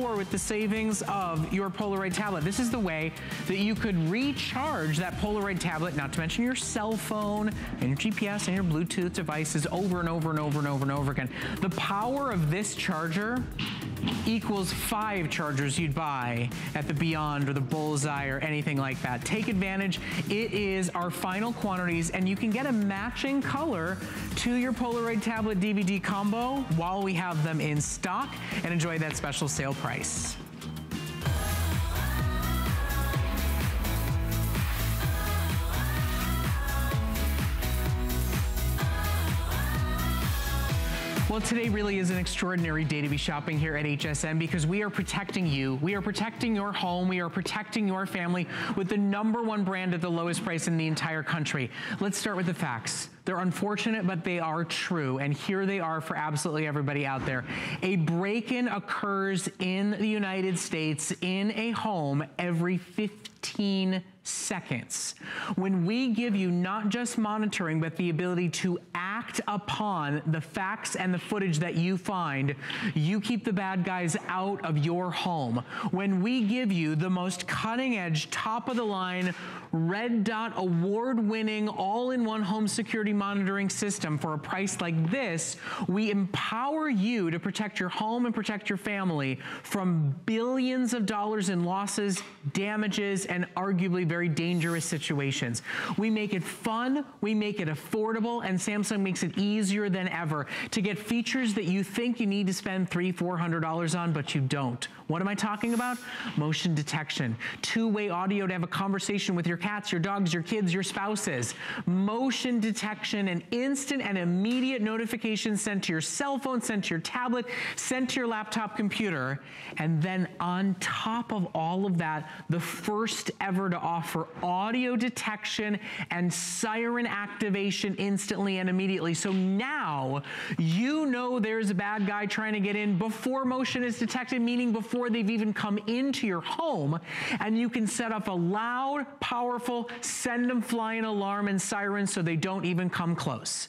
with the savings of your Polaroid tablet. This is the way that you could recharge that Polaroid tablet, not to mention your cell phone and your GPS and your Bluetooth devices over and over and over and over and over again. The power of this charger equals five chargers you'd buy at the Beyond or the Bullseye or anything like that. Take advantage. It is our final quantities and you can get a matching color to your Polaroid tablet DVD combo while we have them in stock and enjoy that special sale price. Well, today really is an extraordinary day to be shopping here at HSN because we are protecting you. We are protecting your home. We are protecting your family with the number one brand at the lowest price in the entire country. Let's start with the facts. They're unfortunate, but they are true. And here they are for absolutely everybody out there. A break-in occurs in the United States in a home every 15 seconds. When we give you not just monitoring, but the ability to act upon the facts and the footage that you find, you keep the bad guys out of your home. When we give you the most cutting edge, top of the line, red dot award winning, all in one home security monitoring system for a price like this, we empower you to protect your home and protect your family from billions of dollars in losses, damages, and arguably very dangerous situations. We make it fun, we make it affordable, and Samsung makes it easier than ever to get features that you think you need to spend three, four hundred dollars on, but you don't. What am I talking about? Motion detection. Two-way audio to have a conversation with your cats, your dogs, your kids, your spouses. Motion detection and instant and immediate notifications sent to your cell phone, sent to your tablet, sent to your laptop computer. And then on top of all of that, the first ever to offer audio detection and siren activation instantly and immediately. So now you know there's a bad guy trying to get in before motion is detected, meaning before before they've even come into your home. And you can set up a loud, powerful, send them flying alarm and siren so they don't even come close.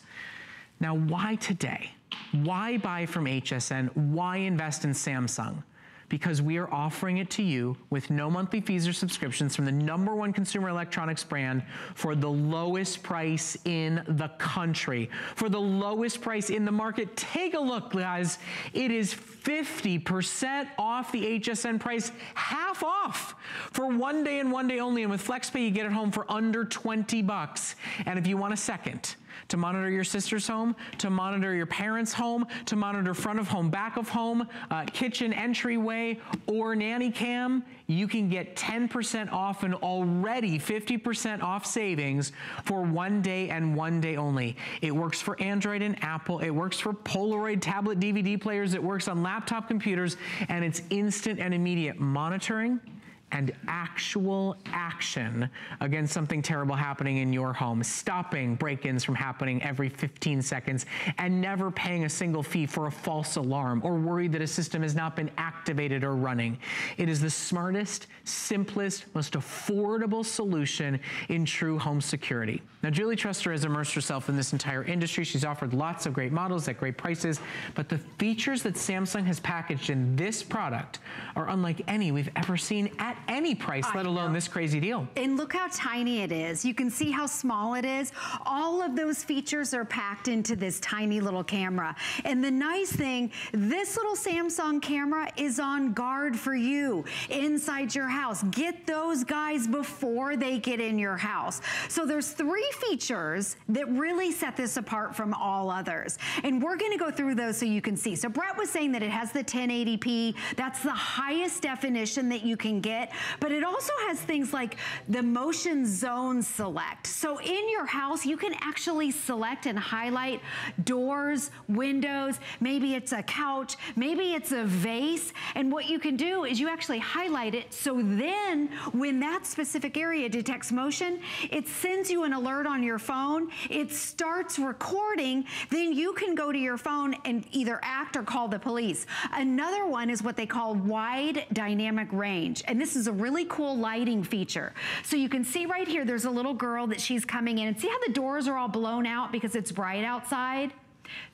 Now, why today? Why buy from HSN? Why invest in Samsung? Because we are offering it to you with no monthly fees or subscriptions from the number one consumer electronics brand for the lowest price in the country. For the lowest price in the market. Take a look, guys. It is 50% off the HSN price, half off for one day and one day only. And with FlexPay, you get it home for under 20 bucks. And if you want a second, to monitor your sister's home, to monitor your parents' home, to monitor front of home, back of home, uh, kitchen entryway, or nanny cam, you can get 10% off and already 50% off savings for one day and one day only. It works for Android and Apple. It works for Polaroid tablet DVD players. It works on laptop computers, and it's instant and immediate monitoring and actual action against something terrible happening in your home, stopping break-ins from happening every 15 seconds, and never paying a single fee for a false alarm or worried that a system has not been activated or running. It is the smartest, simplest, most affordable solution in true home security. Now, Julie Truster has immersed herself in this entire industry. She's offered lots of great models at great prices, but the features that Samsung has packaged in this product are unlike any we've ever seen at any price, I let alone know. this crazy deal. And look how tiny it is. You can see how small it is. All of those features are packed into this tiny little camera. And the nice thing, this little Samsung camera is on guard for you inside your house. Get those guys before they get in your house. So there's three features that really set this apart from all others. And we're gonna go through those so you can see. So Brett was saying that it has the 1080p. That's the highest definition that you can get it, but it also has things like the motion zone select. So in your house, you can actually select and highlight doors, windows, maybe it's a couch, maybe it's a vase, and what you can do is you actually highlight it, so then when that specific area detects motion, it sends you an alert on your phone, it starts recording, then you can go to your phone and either act or call the police. Another one is what they call wide dynamic range, and this is a really cool lighting feature. So you can see right here, there's a little girl that she's coming in and see how the doors are all blown out because it's bright outside?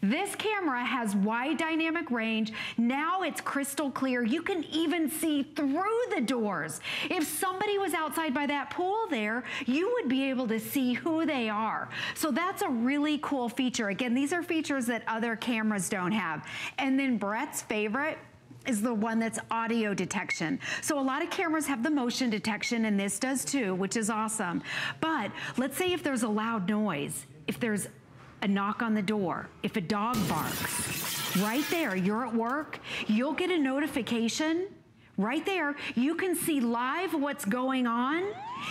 This camera has wide dynamic range. Now it's crystal clear. You can even see through the doors. If somebody was outside by that pool there, you would be able to see who they are. So that's a really cool feature. Again, these are features that other cameras don't have. And then Brett's favorite, is the one that's audio detection. So a lot of cameras have the motion detection and this does too, which is awesome. But let's say if there's a loud noise, if there's a knock on the door, if a dog barks, right there, you're at work, you'll get a notification right there. You can see live what's going on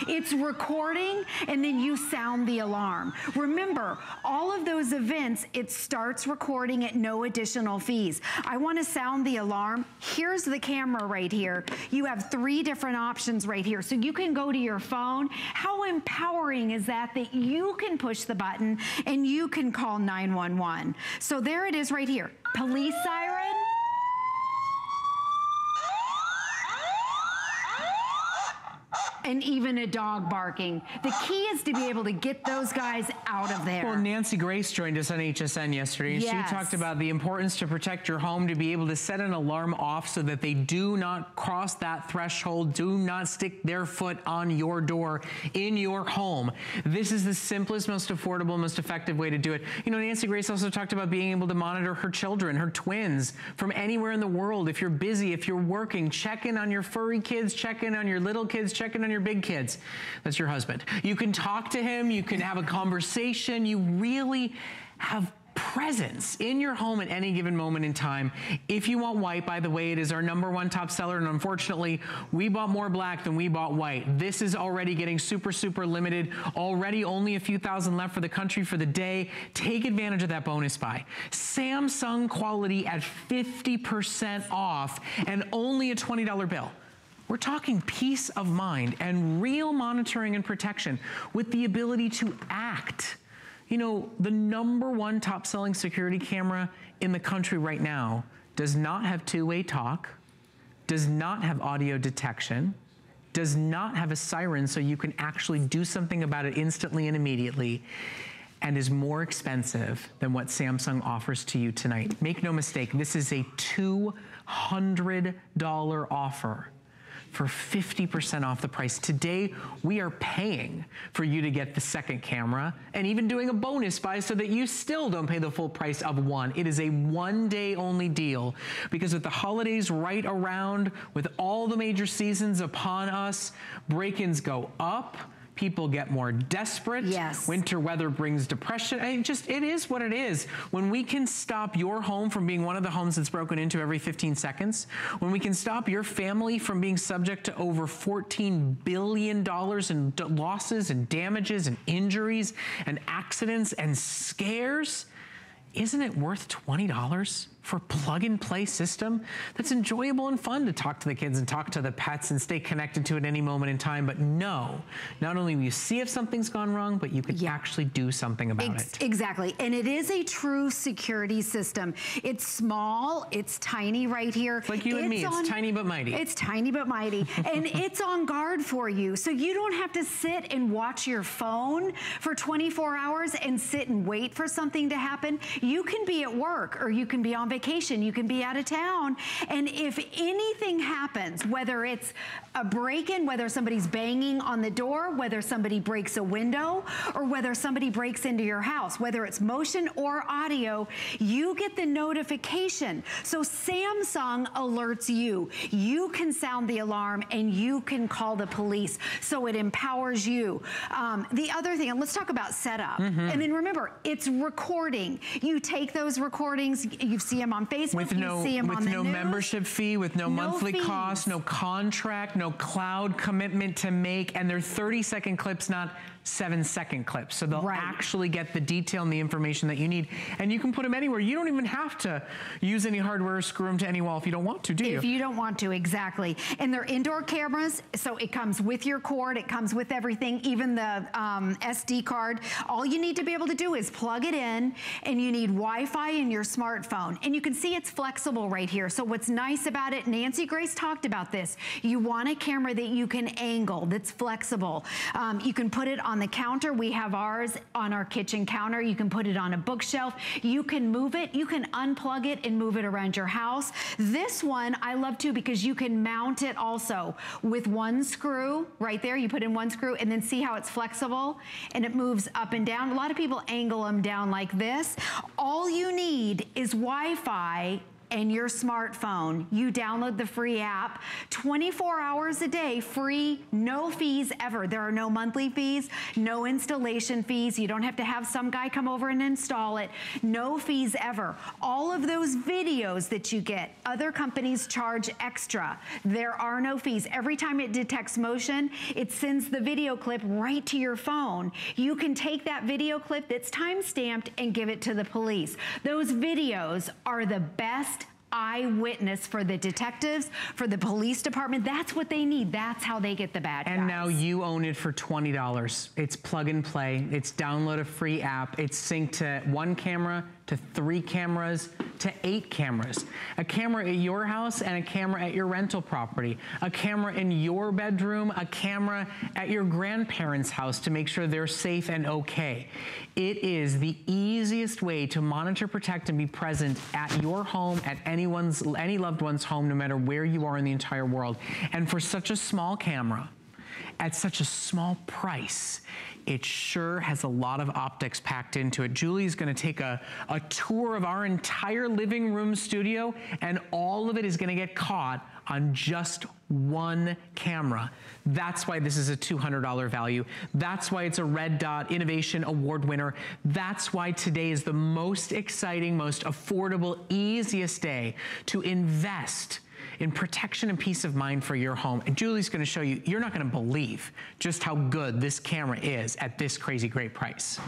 it's recording and then you sound the alarm. Remember, all of those events, it starts recording at no additional fees. I wanna sound the alarm. Here's the camera right here. You have three different options right here. So you can go to your phone. How empowering is that that you can push the button and you can call 911. So there it is right here. Police siren. And even a dog barking. The key is to be able to get those guys out of there. Well, Nancy Grace joined us on HSN yesterday, and yes. she talked about the importance to protect your home, to be able to set an alarm off so that they do not cross that threshold, do not stick their foot on your door in your home. This is the simplest, most affordable, most effective way to do it. You know, Nancy Grace also talked about being able to monitor her children, her twins, from anywhere in the world. If you're busy, if you're working, check in on your furry kids, check in on your little kids, check in on your big kids. That's your husband. You can talk to him, you can have a conversation, you really have presence in your home at any given moment in time. If you want white, by the way, it is our number one top seller. And unfortunately, we bought more black than we bought white. This is already getting super, super limited. Already only a few thousand left for the country for the day. Take advantage of that bonus buy. Samsung quality at 50% off and only a $20 bill. We're talking peace of mind and real monitoring and protection with the ability to act. You know, the number one top selling security camera in the country right now does not have two-way talk, does not have audio detection, does not have a siren so you can actually do something about it instantly and immediately, and is more expensive than what Samsung offers to you tonight. Make no mistake, this is a $200 offer for 50% off the price. Today, we are paying for you to get the second camera and even doing a bonus buy so that you still don't pay the full price of one. It is a one day only deal because with the holidays right around, with all the major seasons upon us, break-ins go up, people get more desperate. Yes. Winter weather brings depression. I mean, just, it is what it is. When we can stop your home from being one of the homes that's broken into every 15 seconds, when we can stop your family from being subject to over $14 billion in losses and damages and injuries and accidents and scares, isn't it worth $20? For a plug and play system that's enjoyable and fun to talk to the kids and talk to the pets and stay connected to at any moment in time. But no, not only will you see if something's gone wrong, but you can yeah. actually do something about Ex it. Exactly. And it is a true security system. It's small, it's tiny right here. It's like you it's and me, on, it's tiny but mighty. It's tiny but mighty. and it's on guard for you. So you don't have to sit and watch your phone for 24 hours and sit and wait for something to happen. You can be at work or you can be on vacation, you can be out of town. And if anything happens, whether it's a break-in, whether somebody's banging on the door, whether somebody breaks a window, or whether somebody breaks into your house, whether it's motion or audio, you get the notification. So Samsung alerts you. You can sound the alarm and you can call the police. So it empowers you. Um, the other thing, and let's talk about setup. Mm -hmm. And then remember, it's recording. You take those recordings, you see them on Facebook, with no, With no news. membership fee, with no, no monthly fees. cost, no contract, no cloud commitment to make, and they're 30 second clips, not seven second clips. So they'll right. actually get the detail and the information that you need. And you can put them anywhere. You don't even have to use any hardware or screw them to any wall if you don't want to, do you? If you don't want to, exactly. And they're indoor cameras, so it comes with your cord, it comes with everything, even the um, SD card. All you need to be able to do is plug it in, and you need Wi-Fi in your smartphone. And you can see it's flexible right here. So what's nice about it, Nancy Grace talked about this, you want a camera that you can angle, that's flexible. Um, you can put it on the counter. We have ours on our kitchen counter. You can put it on a bookshelf. You can move it. You can unplug it and move it around your house. This one I love too because you can mount it also with one screw right there. You put in one screw and then see how it's flexible and it moves up and down. A lot of people angle them down like this. All you need is Wi-Fi and your smartphone. You download the free app, 24 hours a day, free, no fees ever. There are no monthly fees, no installation fees. You don't have to have some guy come over and install it. No fees ever. All of those videos that you get, other companies charge extra. There are no fees. Every time it detects motion, it sends the video clip right to your phone. You can take that video clip that's time-stamped and give it to the police. Those videos are the best eyewitness for the detectives, for the police department. That's what they need. That's how they get the bad And guys. now you own it for $20. It's plug and play. It's download a free app. It's synced to one camera, to three cameras, to eight cameras. A camera at your house and a camera at your rental property. A camera in your bedroom, a camera at your grandparents' house to make sure they're safe and okay. It is the easiest way to monitor, protect, and be present at your home, at anyone's, any loved one's home, no matter where you are in the entire world. And for such a small camera, at such a small price, it sure has a lot of optics packed into it. Julie's gonna take a, a tour of our entire living room studio and all of it is gonna get caught on just one camera. That's why this is a $200 value. That's why it's a Red Dot Innovation Award winner. That's why today is the most exciting, most affordable, easiest day to invest in protection and peace of mind for your home. And Julie's gonna show you, you're not gonna believe just how good this camera is at this crazy great price.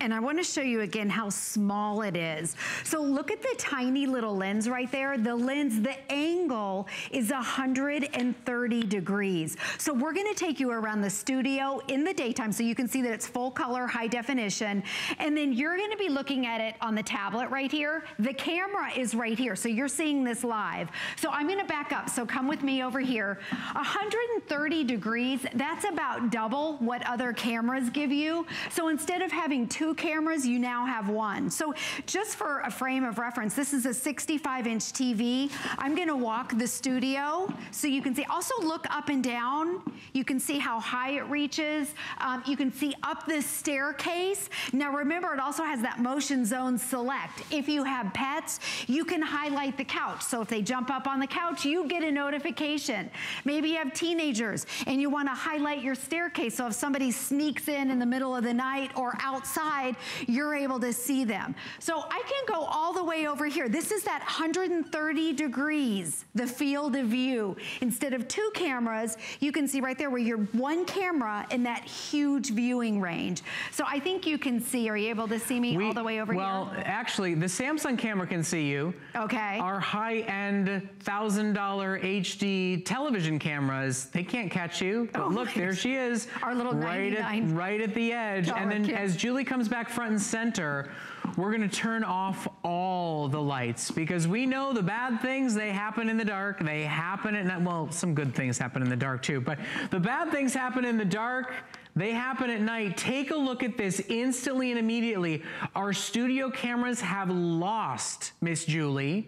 And I wanna show you again how small it is. So look at the tiny little lens right there. The lens, the angle is 130 degrees. So we're gonna take you around the studio in the daytime so you can see that it's full color, high definition. And then you're gonna be looking at it on the tablet right here. The camera is right here, so you're seeing this live. So I'm gonna back up, so come with me over here. 130 degrees, that's about double what other cameras give you. So instead of having two two cameras, you now have one. So just for a frame of reference, this is a 65 inch TV. I'm gonna walk the studio so you can see. Also look up and down. You can see how high it reaches. Um, you can see up this staircase. Now remember, it also has that motion zone select. If you have pets, you can highlight the couch. So if they jump up on the couch, you get a notification. Maybe you have teenagers and you wanna highlight your staircase. So if somebody sneaks in in the middle of the night or outside, side, you're able to see them. So I can go all the way over here. This is that 130 degrees, the field of view. Instead of two cameras, you can see right there where you're one camera in that huge viewing range. So I think you can see, are you able to see me we, all the way over well, here? Well, actually, the Samsung camera can see you. Okay. Our high-end $1,000 HD television cameras, they can't catch you. But oh, look, there she is. Our little right at, right at the edge. and then as Julie comes back front and center, we're gonna turn off all the lights because we know the bad things, they happen in the dark. They happen at night. Well, some good things happen in the dark too, but the bad things happen in the dark. They happen at night. Take a look at this instantly and immediately. Our studio cameras have lost Miss Julie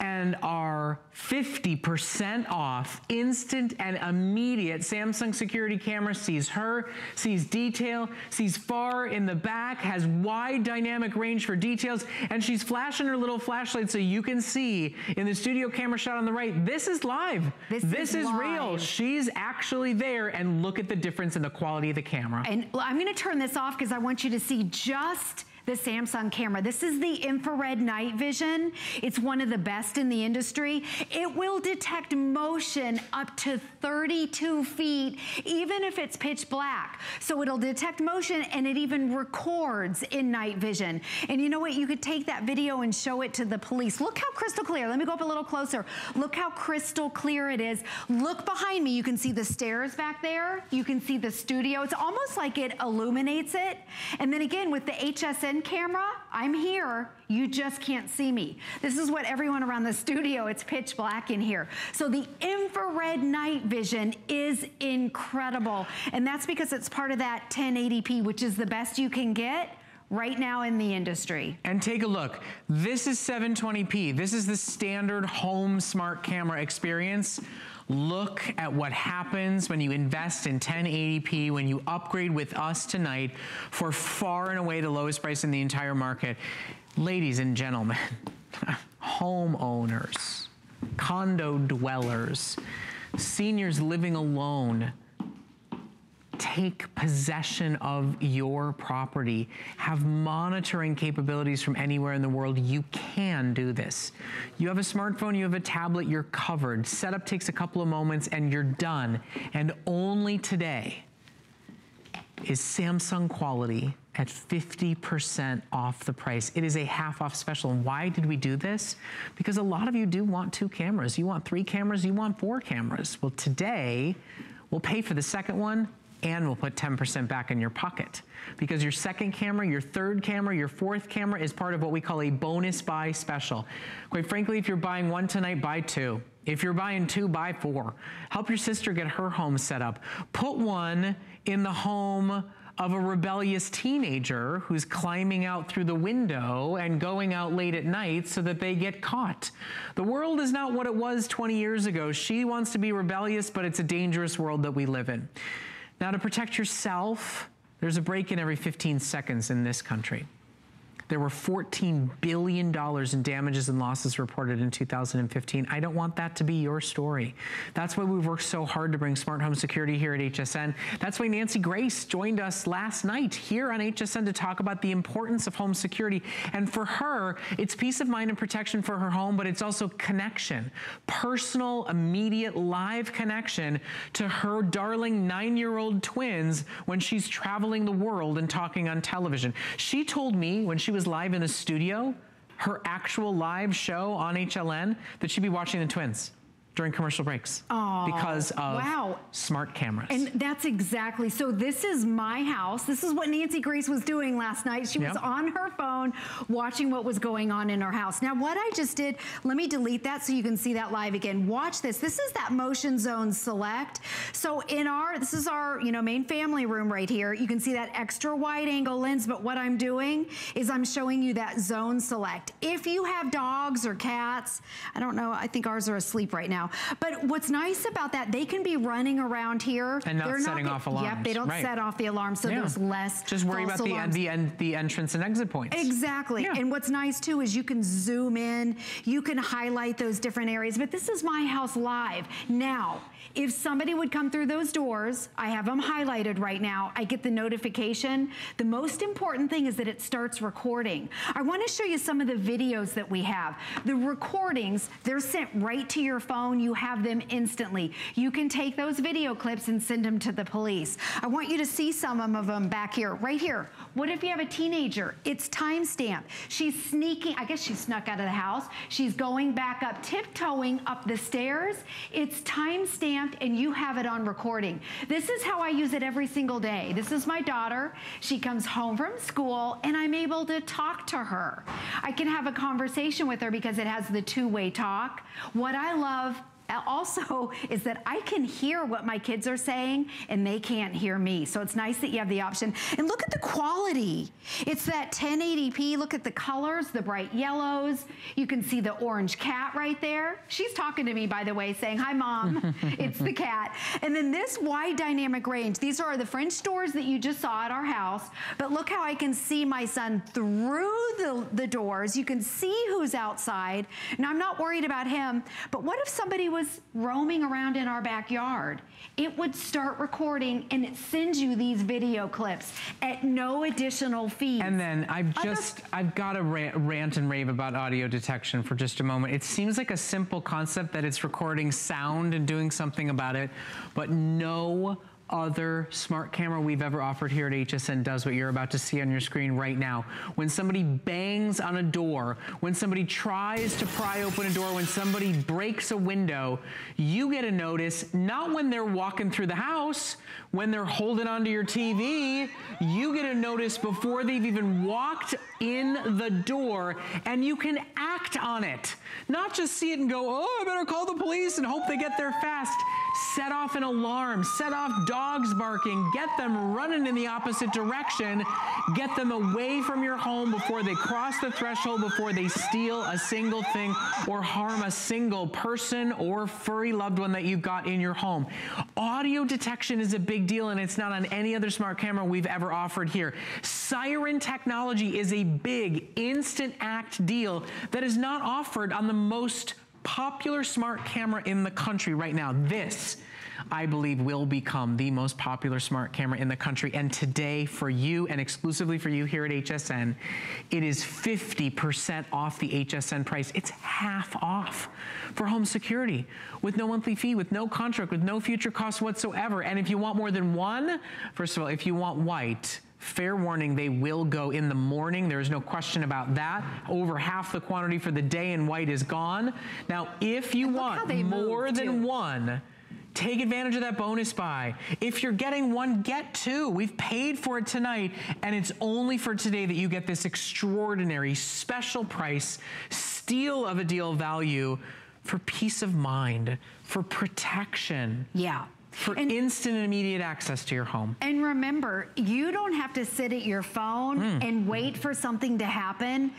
and are 50% off, instant and immediate. Samsung security camera sees her, sees detail, sees far in the back, has wide dynamic range for details, and she's flashing her little flashlight so you can see in the studio camera shot on the right, this is live. This, this is, is real. She's actually there and look at the difference in the quality of the the camera. And I'm gonna turn this off because I want you to see just the Samsung camera. This is the infrared night vision. It's one of the best in the industry. It will detect motion up to 32 feet, even if it's pitch black. So it'll detect motion and it even records in night vision. And you know what? You could take that video and show it to the police. Look how crystal clear. Let me go up a little closer. Look how crystal clear it is. Look behind me. You can see the stairs back there. You can see the studio. It's almost like it illuminates it. And then again, with the HSN camera, I'm here. You just can't see me. This is what everyone around the studio, it's pitch black in here. So the infrared night vision is incredible. And that's because it's part of that 1080p, which is the best you can get right now in the industry. And take a look. This is 720p. This is the standard home smart camera experience. Look at what happens when you invest in 1080p, when you upgrade with us tonight for far and away the lowest price in the entire market. Ladies and gentlemen, homeowners, condo dwellers, seniors living alone, take possession of your property, have monitoring capabilities from anywhere in the world, you can do this. You have a smartphone, you have a tablet, you're covered. Setup takes a couple of moments and you're done. And only today is Samsung quality at 50% off the price. It is a half off special. And why did we do this? Because a lot of you do want two cameras. You want three cameras, you want four cameras. Well, today, we'll pay for the second one and we'll put 10% back in your pocket. Because your second camera, your third camera, your fourth camera is part of what we call a bonus buy special. Quite frankly, if you're buying one tonight, buy two. If you're buying two, buy four. Help your sister get her home set up. Put one in the home of a rebellious teenager who's climbing out through the window and going out late at night so that they get caught. The world is not what it was 20 years ago. She wants to be rebellious, but it's a dangerous world that we live in. Now to protect yourself, there's a break in every 15 seconds in this country. There were $14 billion in damages and losses reported in 2015. I don't want that to be your story. That's why we've worked so hard to bring smart home security here at HSN. That's why Nancy Grace joined us last night here on HSN to talk about the importance of home security. And for her, it's peace of mind and protection for her home, but it's also connection, personal, immediate, live connection to her darling nine-year-old twins when she's traveling the world and talking on television. She told me when she was was live in the studio, her actual live show on HLN, that she'd be watching the twins during commercial breaks oh, because of wow. smart cameras. And that's exactly, so this is my house. This is what Nancy Grace was doing last night. She yep. was on her phone watching what was going on in her house. Now what I just did, let me delete that so you can see that live again. Watch this. This is that Motion Zone Select. So in our, this is our, you know, main family room right here. You can see that extra wide angle lens, but what I'm doing is I'm showing you that Zone Select. If you have dogs or cats, I don't know, I think ours are asleep right now now. But what's nice about that, they can be running around here. And not They're setting not, off alarms. Yep, they don't right. set off the alarm, so yeah. there's less Just worry about the, the, end, the entrance and exit points. Exactly. Yeah. And what's nice too is you can zoom in, you can highlight those different areas, but this is my house live. Now, if somebody would come through those doors, I have them highlighted right now, I get the notification. The most important thing is that it starts recording. I wanna show you some of the videos that we have. The recordings, they're sent right to your phone. You have them instantly. You can take those video clips and send them to the police. I want you to see some of them back here, right here. What if you have a teenager? It's timestamp. She's sneaking, I guess she snuck out of the house. She's going back up, tiptoeing up the stairs. It's timestamped and you have it on recording. This is how I use it every single day. This is my daughter. She comes home from school and I'm able to talk to her. I can have a conversation with her because it has the two-way talk. What I love also is that I can hear what my kids are saying and they can't hear me. So it's nice that you have the option. And look at the quality. It's that 1080p. Look at the colors, the bright yellows. You can see the orange cat right there. She's talking to me, by the way, saying, hi, mom. it's the cat. And then this wide dynamic range. These are the French doors that you just saw at our house. But look how I can see my son through the, the doors. You can see who's outside. Now, I'm not worried about him. But what if somebody was was roaming around in our backyard, it would start recording and it sends you these video clips at no additional fee. And then I've just, I've got to rant and rave about audio detection for just a moment. It seems like a simple concept that it's recording sound and doing something about it, but no other smart camera we've ever offered here at HSN does what you're about to see on your screen right now. When somebody bangs on a door, when somebody tries to pry open a door, when somebody breaks a window, you get a notice, not when they're walking through the house, when they're holding onto your TV, you get a notice before they've even walked in the door and you can act on it. Not just see it and go, oh, I better call the police and hope they get there fast. Set off an alarm, set off dogs barking, get them running in the opposite direction, get them away from your home before they cross the threshold, before they steal a single thing or harm a single person or furry loved one that you've got in your home. Audio detection is a big deal and it's not on any other smart camera we've ever offered here. Siren technology is a big instant act deal that is not offered on the most popular smart camera in the country right now. This I believe will become the most popular smart camera in the country. And today for you and exclusively for you here at HSN, it is 50% off the HSN price. It's half off for home security with no monthly fee, with no contract, with no future costs whatsoever. And if you want more than one, first of all, if you want white, Fair warning, they will go in the morning. There's no question about that. Over half the quantity for the day in white is gone. Now, if you want more than too. one, Take advantage of that bonus buy. If you're getting one, get two. We've paid for it tonight, and it's only for today that you get this extraordinary special price, steal of a deal value for peace of mind, for protection. Yeah for and, instant and immediate access to your home. And remember, you don't have to sit at your phone mm. and wait for something to happen.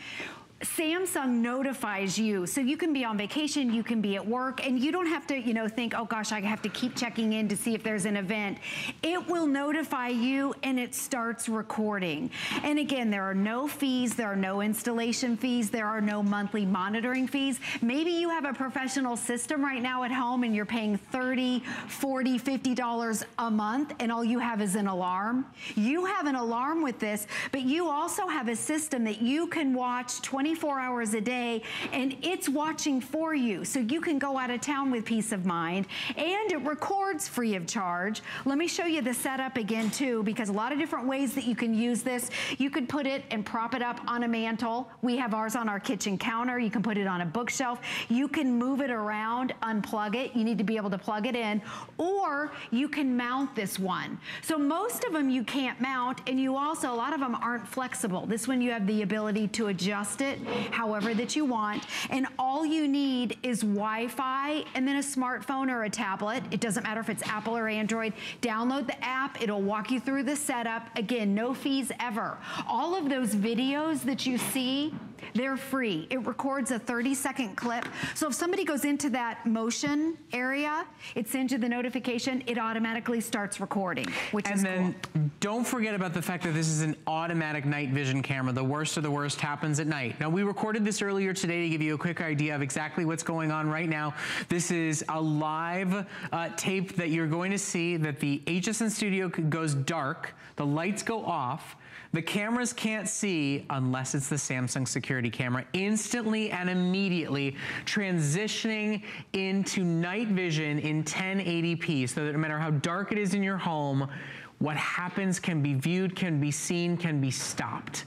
Samsung notifies you. So you can be on vacation, you can be at work, and you don't have to, you know, think, oh gosh, I have to keep checking in to see if there's an event. It will notify you and it starts recording. And again, there are no fees, there are no installation fees, there are no monthly monitoring fees. Maybe you have a professional system right now at home and you're paying 30, 40, $50 a month and all you have is an alarm. You have an alarm with this, but you also have a system that you can watch 20 24 hours a day and it's watching for you. So you can go out of town with peace of mind and it records free of charge. Let me show you the setup again too, because a lot of different ways that you can use this. You could put it and prop it up on a mantle. We have ours on our kitchen counter. You can put it on a bookshelf. You can move it around, unplug it. You need to be able to plug it in or you can mount this one. So most of them you can't mount and you also, a lot of them aren't flexible. This one you have the ability to adjust it however that you want. And all you need is Wi-Fi and then a smartphone or a tablet. It doesn't matter if it's Apple or Android. Download the app. It'll walk you through the setup. Again, no fees ever. All of those videos that you see they're free. It records a 30 second clip. So if somebody goes into that motion area, it sends you the notification, it automatically starts recording, which and is then cool. don't forget about the fact that this is an automatic night vision camera. The worst of the worst happens at night. Now we recorded this earlier today to give you a quick idea of exactly what's going on right now. This is a live uh, tape that you're going to see that the HSN studio goes dark, the lights go off, the cameras can't see unless it's the Samsung security camera instantly and immediately transitioning into night vision in 1080p so that no matter how dark it is in your home, what happens can be viewed, can be seen, can be stopped.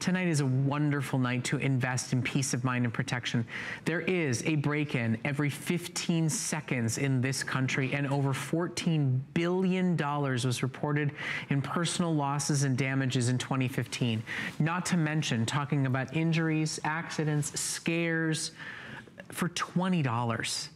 Tonight is a wonderful night to invest in peace of mind and protection. There is a break-in every 15 seconds in this country and over $14 billion was reported in personal losses and damages in 2015. Not to mention talking about injuries, accidents, scares for $20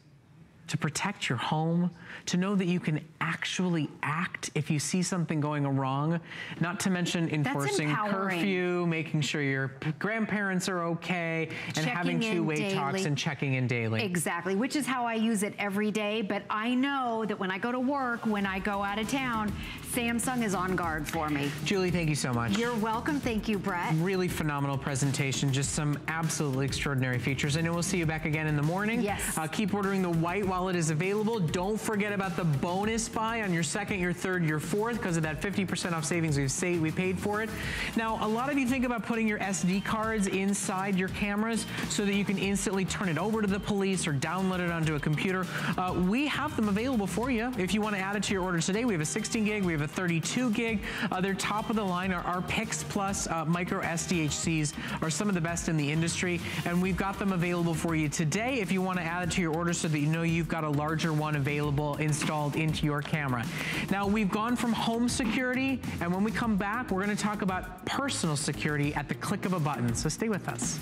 to protect your home, to know that you can actually act if you see something going wrong, not to mention enforcing curfew, making sure your grandparents are okay, and checking having two-way talks and checking in daily. Exactly, which is how I use it every day, but I know that when I go to work, when I go out of town, Samsung is on guard for me. Julie, thank you so much. You're welcome. Thank you, Brett. Really phenomenal presentation. Just some absolutely extraordinary features. And we'll see you back again in the morning. Yes. Uh, keep ordering the white while while it is available. Don't forget about the bonus buy on your second, your third, your fourth, because of that 50% off savings we've saved, we paid for it. Now, a lot of you think about putting your SD cards inside your cameras so that you can instantly turn it over to the police or download it onto a computer. Uh, we have them available for you. If you want to add it to your order today, we have a 16 gig, we have a 32 gig. Uh, they're top of the line. Our, our Pix Plus uh, micro SDHCs are some of the best in the industry, and we've got them available for you today if you want to add it to your order so that you know you've got a larger one available installed into your camera. Now, we've gone from home security, and when we come back, we're going to talk about personal security at the click of a button. So stay with us.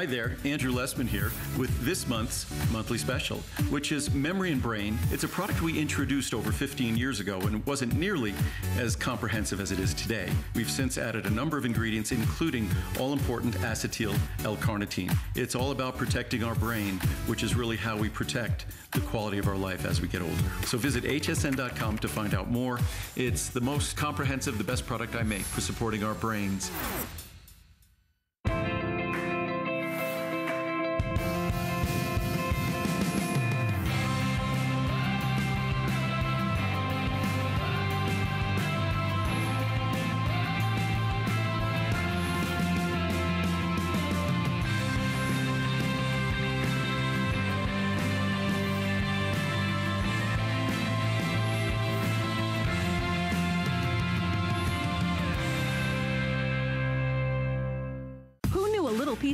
Hi there, Andrew Lessman here with this month's monthly special, which is Memory and Brain. It's a product we introduced over 15 years ago and wasn't nearly as comprehensive as it is today. We've since added a number of ingredients, including all important acetyl L-carnitine. It's all about protecting our brain, which is really how we protect the quality of our life as we get older. So visit hsn.com to find out more. It's the most comprehensive, the best product I make for supporting our brains.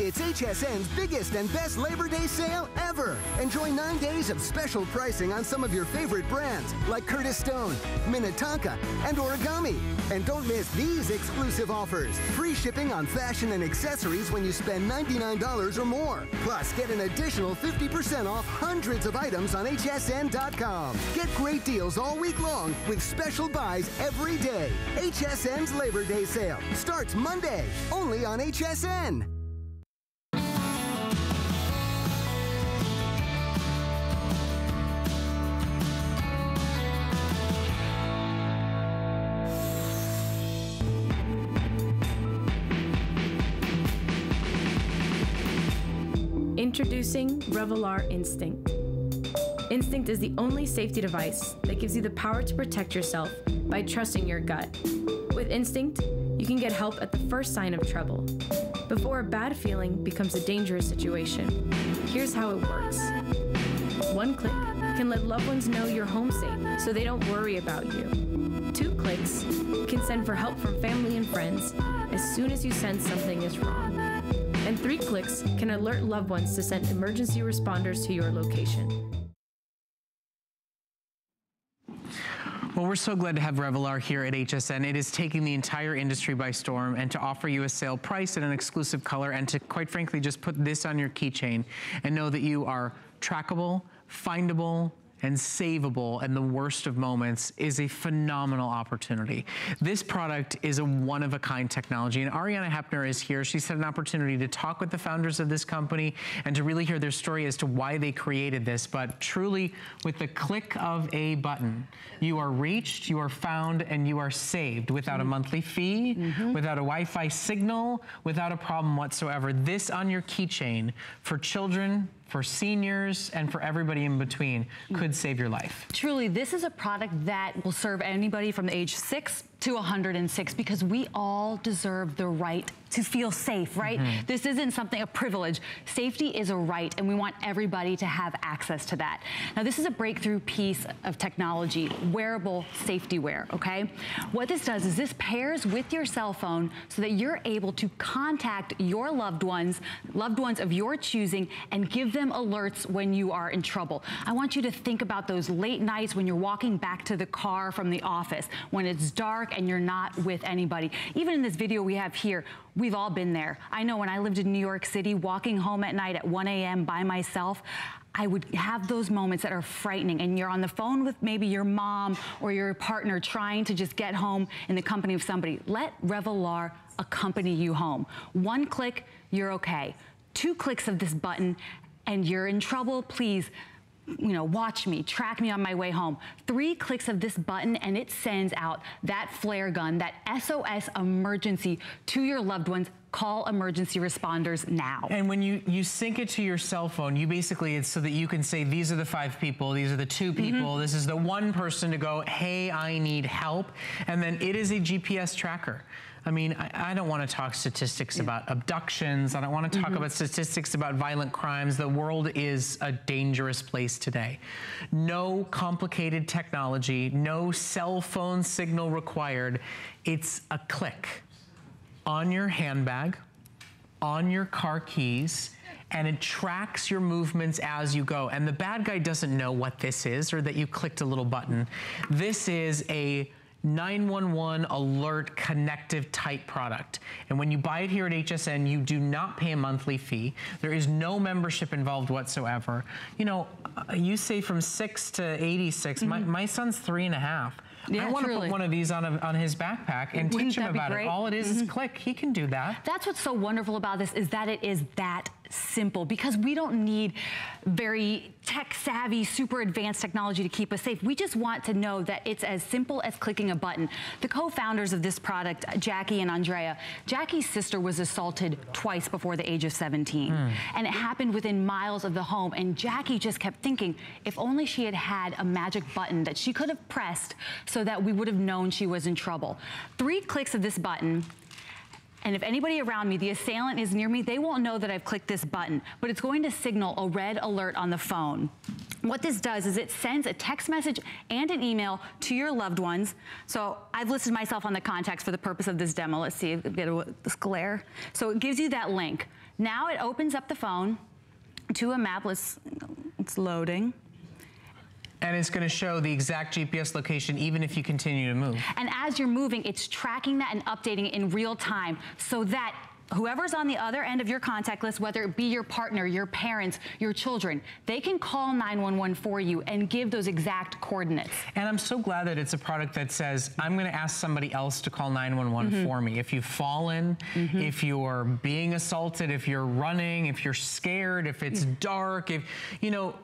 It's HSN's biggest and best Labor Day sale ever. Enjoy nine days of special pricing on some of your favorite brands like Curtis Stone, Minnetonka, and Origami. And don't miss these exclusive offers. Free shipping on fashion and accessories when you spend $99 or more. Plus, get an additional 50% off hundreds of items on hsn.com. Get great deals all week long with special buys every day. HSN's Labor Day sale starts Monday, only on HSN. Introducing Revolar Instinct. Instinct is the only safety device that gives you the power to protect yourself by trusting your gut. With Instinct, you can get help at the first sign of trouble, before a bad feeling becomes a dangerous situation. Here's how it works. One click can let loved ones know you're home safe so they don't worry about you. Two clicks can send for help from family and friends as soon as you sense something is wrong and three clicks can alert loved ones to send emergency responders to your location. Well, we're so glad to have Revolar here at HSN. It is taking the entire industry by storm and to offer you a sale price and an exclusive color and to, quite frankly, just put this on your keychain and know that you are trackable, findable, and savable and the worst of moments is a phenomenal opportunity. This product is a one-of-a-kind technology, and Ariana Hepner is here. She's had an opportunity to talk with the founders of this company and to really hear their story as to why they created this. But truly, with the click of a button, you are reached, you are found, and you are saved without a monthly fee, mm -hmm. without a Wi-Fi signal, without a problem whatsoever. This on your keychain for children, for seniors and for everybody in between could save your life. Truly, this is a product that will serve anybody from age 6 to 106 because we all deserve the right to feel safe, right? Mm -hmm. This isn't something, a privilege. Safety is a right, and we want everybody to have access to that. Now, this is a breakthrough piece of technology, wearable safety wear, okay? What this does is this pairs with your cell phone so that you're able to contact your loved ones, loved ones of your choosing, and give them alerts when you are in trouble. I want you to think about those late nights when you're walking back to the car from the office, when it's dark and you're not with anybody. Even in this video we have here, We've all been there. I know when I lived in New York City, walking home at night at 1 a.m. by myself, I would have those moments that are frightening and you're on the phone with maybe your mom or your partner trying to just get home in the company of somebody. Let Revolar accompany you home. One click, you're okay. Two clicks of this button and you're in trouble, please you know, watch me, track me on my way home. Three clicks of this button and it sends out that flare gun, that SOS emergency to your loved ones call emergency responders now. And when you, you sync it to your cell phone, you basically, it's so that you can say, these are the five people, these are the two mm-hmm. people, mm -hmm. this is the one person to go, hey, I need help. And then it is a GPS tracker. I mean, I, I don't want to talk statistics yeah. about abductions. I don't want to talk mm -hmm. about statistics about violent crimes. The world is a dangerous place today. No complicated technology, no cell phone signal required. It's a click on your handbag, on your car keys, and it tracks your movements as you go. And the bad guy doesn't know what this is or that you clicked a little button. This is a 911 alert connective type product. And when you buy it here at HSN, you do not pay a monthly fee. There is no membership involved whatsoever. You know, uh, you say from six to 86, mm -hmm. my, mm-hmm. my son's three and a half. Yeah, I want to put one of these on, a, on his backpack and Wouldn't teach him about it. All it is mm -hmm. is mm-hmm. click. He can do that. That's what's so wonderful about this is that it is that simple because we don't need very tech savvy, super advanced technology to keep us safe. We just want to know that it's as simple as clicking a button. The co-founders of this product, Jackie and Andrea, Jackie's sister was assaulted twice before the age of 17. Mm. And it happened within miles of the home. And Jackie just kept thinking, if only she had had a magic button that she could have pressed so that we would have known she was in trouble. Three clicks of this button and if anybody around me, the assailant is near me, they won't know that I've clicked this button, but it's going to signal a red alert on the phone. What this does is it sends a text message and an email to your loved ones. So I've listed myself on the contacts for the purpose of this demo. Let's see, get this glare. So it gives you that link. Now it opens up the phone to a map. Let's, it's loading. And it's gonna show the exact GPS location even if you continue to move. And as you're moving, it's tracking that and updating it in real time so that whoever's on the other end of your contact list, whether it be your partner, your parents, your children, they can call 911 for you and give those exact coordinates. And I'm so glad that it's a product that says, I'm gonna ask somebody else to call 911 mm -hmm. for me. If you've fallen, mm -hmm. if you're being assaulted, if you're running, if you're scared, if it's dark, if, you know,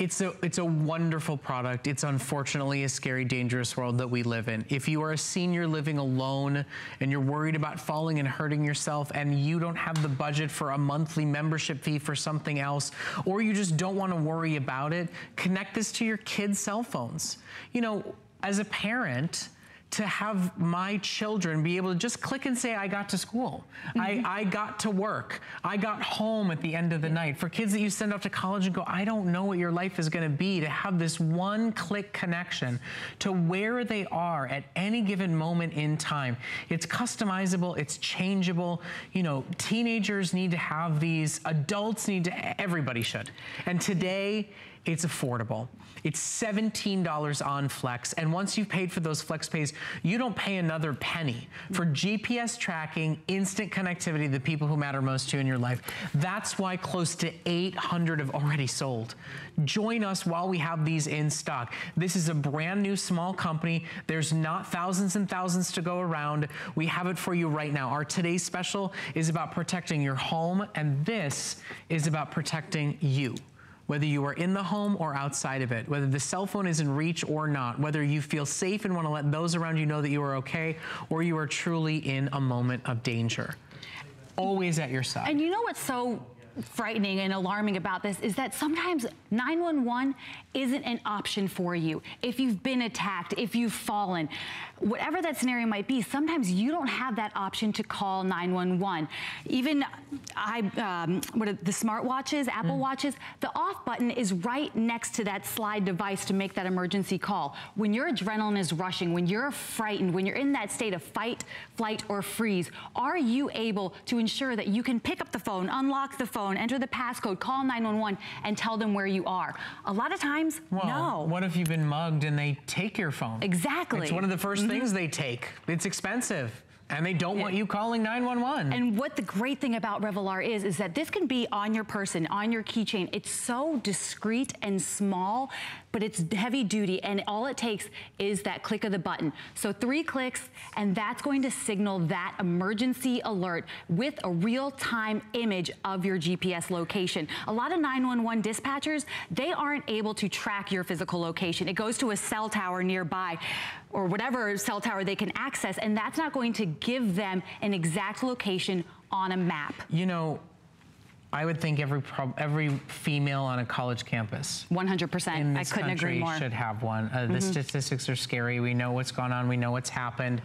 it's a, it's a wonderful product. It's unfortunately a scary, dangerous world that we live in. If you are a senior living alone and you're worried about falling and hurting yourself and you don't have the budget for a monthly membership fee for something else, or you just don't want to worry about it, connect this to your kids' cell phones. You know, as a parent, to have my children be able to just click and say, I got to school. Mm -hmm. I, mm-hmm. I got to work. I got home at the end of the night. For kids that you send off to college and go, I don't know what your life is gonna be, to have this one click connection to where they are at any given moment in time. It's customizable, it's changeable. You know, teenagers need to have these, adults need to, everybody should. And today, it's affordable. It's $17 on Flex. And once you've paid for those Flex pays, you don't pay another penny for GPS tracking, instant connectivity, the people who matter most to you in your life. That's why close to 800 have already sold. Join us while we have these in stock. This is a brand new small company. There's not thousands and thousands to go around. We have it for you right now. Our today's special is about protecting your home, and this is about protecting you whether you are in the home or outside of it, whether the cell phone is in reach or not, whether you feel safe and want to let those around you know that you are okay, or you are truly in a moment of danger. Always at your side. And you know what's so frightening and alarming about this is that sometimes 911 isn't an option for you. If you've been attacked, if you've fallen, whatever that scenario might be, sometimes you don't have that option to call 911. Even I, um, what are the smartwatches, Apple mm. Watches, the off button is right next to that slide device to make that emergency call. When your adrenaline is rushing, when you're frightened, when you're in that state of fight, flight, or freeze, are you able to ensure that you can pick up the phone, unlock the phone, enter the passcode, call 911, and tell them where you are? A lot of times, well, no. What if you've been mugged and they take your phone? Exactly. It's one of the 1st mm -hmm. things they take. It's expensive. And they don't want you calling 911. And what the great thing about Revolar is, is that this can be on your person, on your keychain. It's so discreet and small, but it's heavy duty. And all it takes is that click of the button. So three clicks, and that's going to signal that emergency alert with a real-time image of your GPS location. A lot of 911 dispatchers, they aren't able to track your physical location. It goes to a cell tower nearby or whatever cell tower they can access, and that's not going to give them an exact location on a map. You know, I would think every every female on a college campus 100%. I couldn't agree more. should have one. Uh, the mm -hmm. statistics are scary. We know what's gone on. We know what's happened.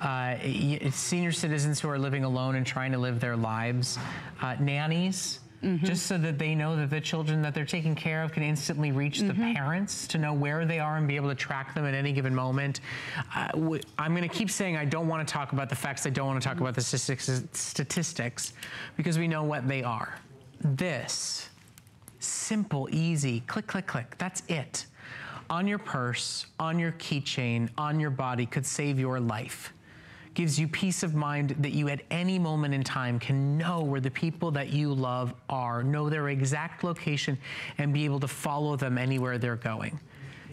Uh, senior citizens who are living alone and trying to live their lives, uh, nannies Mm -hmm. just so that they know that the children that they're taking care of can instantly reach mm -hmm. the mm-hmm. parents to know where they are and be able to track them at any given moment. Uh, I'm going to keep saying I don't want to talk about the facts. I don't want to talk about the statistics because we know what they are. This, simple, easy, click, click, click, that's it. On your purse, on your keychain, on your body could save your life gives you peace of mind that you at any moment in time can know where the people that you love are, know their exact location, and be able to follow them anywhere they're going.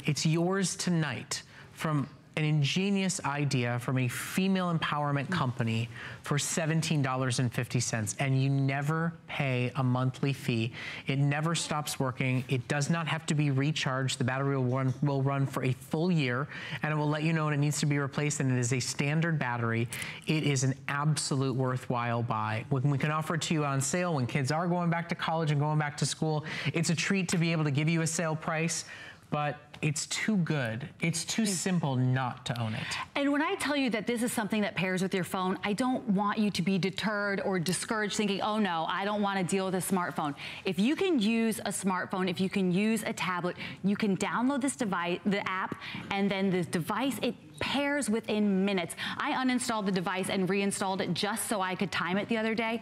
It's yours tonight from an ingenious idea from a female empowerment company for $17.50 and you never pay a monthly fee. It never stops working. It does not have to be recharged. The battery will run, will run for a full year and it will let you know when it needs to be replaced and it is a standard battery. It is an absolute worthwhile buy. When we can offer it to you on sale when kids are going back to college and going back to school, it's a treat to be able to give you a sale price but it's too good. It's too mm. simple not to own it. And when I tell you that this is something that pairs with your phone, I don't want you to be deterred or discouraged thinking, oh no, I don't want to deal with a smartphone. If you can use a smartphone, if you can use a tablet, you can download this device, the app, and then the device, it pairs within minutes. I uninstalled the device and reinstalled it just so I could time it the other day.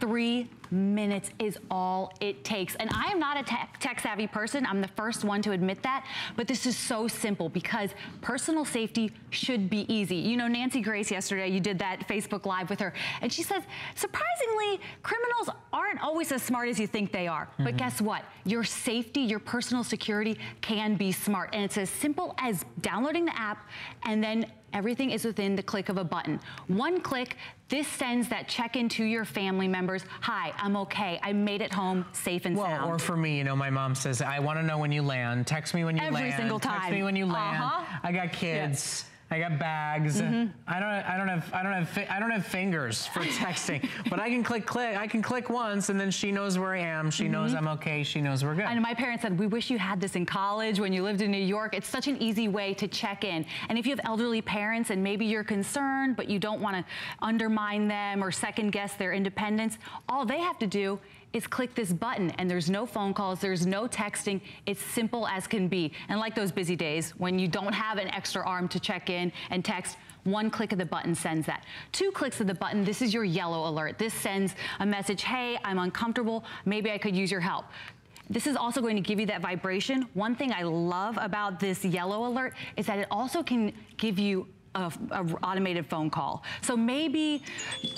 Three minutes is all it takes. And I am not a tech, tech, savvy person. I'm the first one to admit that. But this is so simple because personal safety should be easy. You know, Nancy Grace yesterday, you did that Facebook Live with her. And she says, surprisingly, criminals aren't always as smart as you think they are. Mm -hmm. But mm-hmm. guess what? Your safety, your personal security can be smart. And it's as simple as downloading the app and then Everything is within the click of a button. One click, this sends that check-in to your family members. Hi, I'm okay. I made it home safe and well, sound. Or for me, you know, my mom says, I want to know when you land. Text me when you Every land. Every single time. Text me when you land. Uh -huh. I got kids. I got bags. Mm -hmm. I don't. I don't have. I don't have. I don't have fingers for texting. but I can click, click. I can click once, and then she knows where I am. She mm -hmm. knows I'm okay. She knows we're good. And my parents said, we wish you had this in college when you lived in New York. It's such an easy way to check in. And if you have elderly parents and maybe you're concerned, but you don't want to undermine them or second guess their independence, all they have to do is click this button and there's no phone calls, there's no texting. It's simple as can be. And like those busy days when you don't have an extra arm to check in and text, one click of the button sends that. Two clicks of the button, this is your yellow alert. This sends a message, hey, I'm uncomfortable, maybe I could use your help. This is also going to give you that vibration. One thing I love about this yellow alert is that it also can give you a, a, automated phone call. So maybe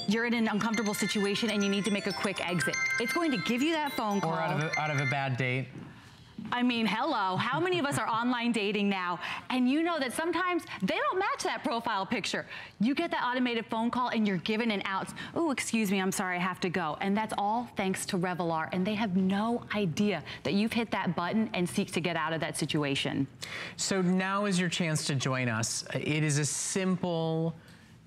you're in an uncomfortable situation and you need to make a quick exit. It's going to give you that phone call. Or out of a, out of a bad date. I mean, hello, how many of us are online dating now? And you know that sometimes they don't match that profile picture. You get that automated phone call and you're given an out. Oh, excuse me, I'm sorry, I have to go. And that's all thanks to Revolar. And they have no idea that you've hit that button and seek to get out of that situation. So now is your chance to join us. It is a simple,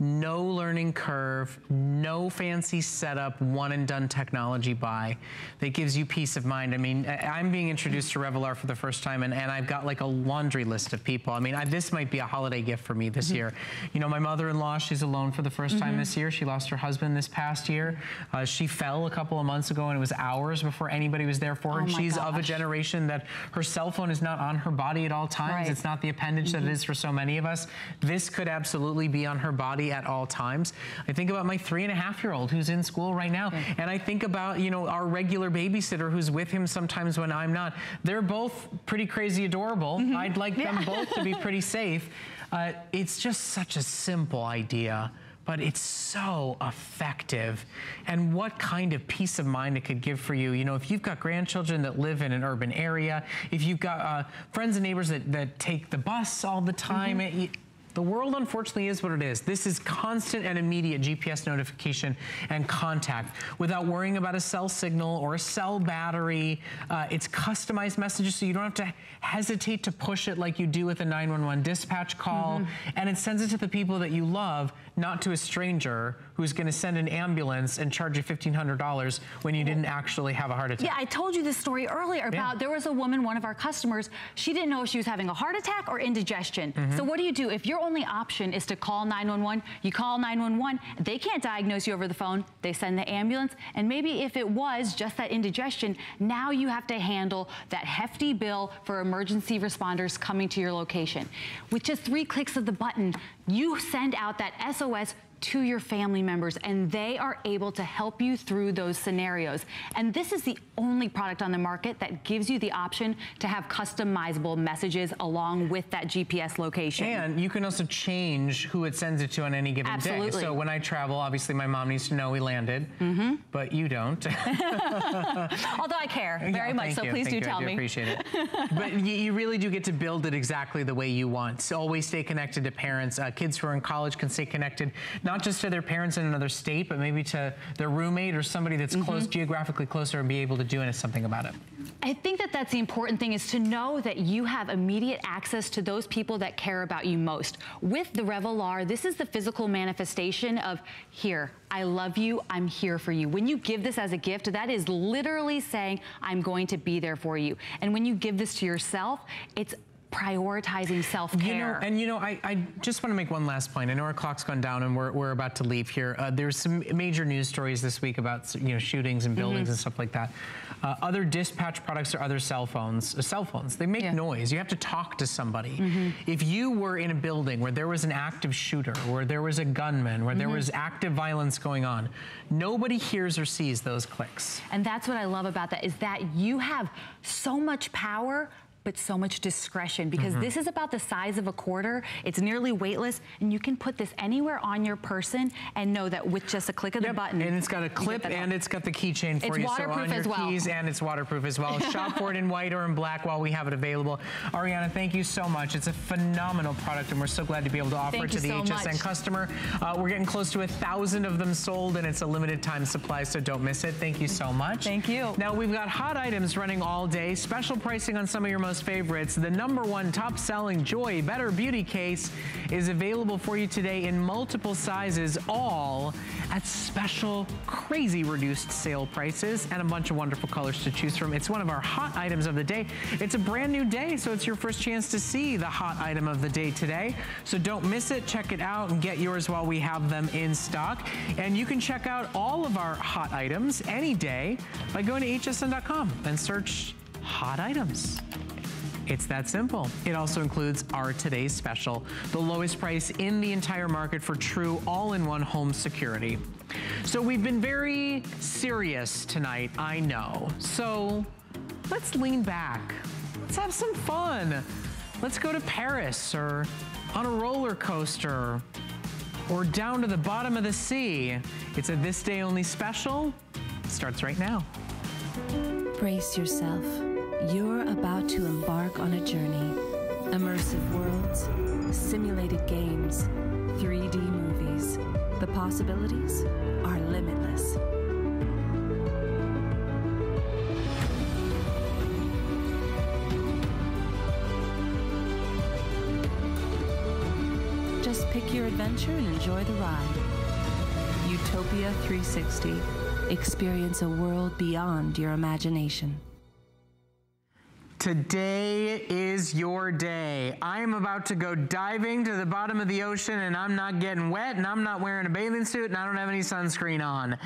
no learning curve, no fancy setup, one and done technology buy that gives you peace of mind. I mean, I'm being introduced to Revolar for the first time and, and I've got like a laundry list of people. I mean, I, this might be a holiday gift for me this mm -hmm. year. You know, my mother-in-law, she's alone for the 1st mm -hmm. time mm-hmm. this year. She lost her husband this past year. Uh, she fell a couple of months ago and it was hours before anybody was there for her. Oh and she's gosh. of a generation that her cell phone is not on her body at all times. Right. It's not the appendage mm -hmm. that it mm-hmm. for so many of us. This could absolutely be on her body at all times. I think about my three and a half year old who's in school right now. Yeah. And I think about, you know, our regular babysitter who's with him sometimes when I'm not. They're both pretty crazy adorable. Mm -hmm. I'd like yeah. them both to be pretty safe. Uh, it's just such a simple idea but it's so effective. And what kind of peace of mind it could give for you. You know, if you've got grandchildren that live in an urban area, if you've got uh, friends and neighbors that, that take the bus all the time, mm -hmm. it, the world, unfortunately, is what it is. This is constant and immediate GPS notification and contact without worrying about a cell signal or a cell battery. Uh, it's customized messages, so you don't have to hesitate to push it like you do with a 911 dispatch call. Mm -hmm. And it sends it to the people that you love, not to a stranger who's going to send an ambulance and charge you $1,500 when you didn't actually have a heart attack. Yeah, I told you this story earlier about yeah. there was a woman, one of our customers, she didn't know if she was having a heart attack or indigestion. Mm -hmm. So what do you do? If your only option is to call 911, you call 911, they can't diagnose you over the phone, they send the ambulance, and maybe if it was just that indigestion, now you have to handle that hefty bill for emergency responders coming to your location. With just three clicks of the button, you send out that SOS to your family members and they are able to help you through those scenarios. And this is the only product on the market that gives you the option to have customizable messages along with that GPS location. And you can also change who it sends it to on any given Absolutely. day. So when I travel, obviously my mom needs to know we landed, mm -hmm. but you don't. Although I care very yeah, much, so you. please thank do you. tell I do me. appreciate it. but you, you, really do get to build it exactly the way you want. So always stay connected to parents. Uh, kids who are in college can stay connected, not not just to their parents in another state, but maybe to their roommate or somebody that's mm -hmm. close, geographically closer and be able to do something about it. I think that that's the important thing is to know that you have immediate access to those people that care about you most. With the Revolar, this is the physical manifestation of here, I love you, I'm here for you. When you give this as a gift, that is literally saying, I'm going to be there for you. And when you give this to yourself, it's prioritizing self-care. You know, and you know, I, I just want to make one last point. I know our clock's gone down and we're, we're about to leave here. Uh, there's some major news stories this week about, you know, shootings and buildings mm -hmm. and stuff like that. Uh, other dispatch products or other cell phones, uh, cell phones, they make yeah. noise. You have to talk to somebody. Mm -hmm. If you were in a building where there was an active shooter, where there was a gunman, where mm -hmm. there mm-hmm. was active violence going on, nobody hears or sees those clicks. And that's what I love about that is that you have so much power but so much discretion because mm -hmm. this is about the size of a quarter. It's nearly weightless and you can put this anywhere on your person and know that with just a click of yep. the button. And it's got a clip and it's got the keychain for it's you. Waterproof so on your well. keys and it's waterproof as well. Shop for it in white or in black while we have it available. Ariana, thank you so much. It's a phenomenal product and we're so glad to be able to offer thank it to the so HSN much. customer. Uh, we're getting close to a thousand of them sold and it's a limited time supply, so don't miss it. Thank you so much. Thank you. Now we've got hot items running all day, special pricing on some of your most favorites. The number one top selling Joy Better Beauty Case is available for you today in multiple sizes, all at special, crazy reduced sale prices and a bunch of wonderful colors to choose from. It's one of our hot items of the day. It's a brand new day, so it's your first chance to see the hot item of the day today. So don't miss it. Check it out and get yours while we have them in stock. And you can check out all of our hot items any day by going to hsn.com and search hot items. It's that simple. It also includes our today's special, the lowest price in the entire market for true all-in-one home security. So we've been very serious tonight, I know. So let's lean back. Let's have some fun. Let's go to Paris or on a roller coaster or down to the bottom of the sea. It's a this day only special. It starts right now. Brace yourself. You're about to embark on a journey. Immersive worlds, simulated games, 3D movies. The possibilities are limitless. Just pick your adventure and enjoy the ride. Utopia 360. Experience a world beyond your imagination. Today is your day. I am about to go diving to the bottom of the ocean and I'm not getting wet and I'm not wearing a bathing suit and I don't have any sunscreen on.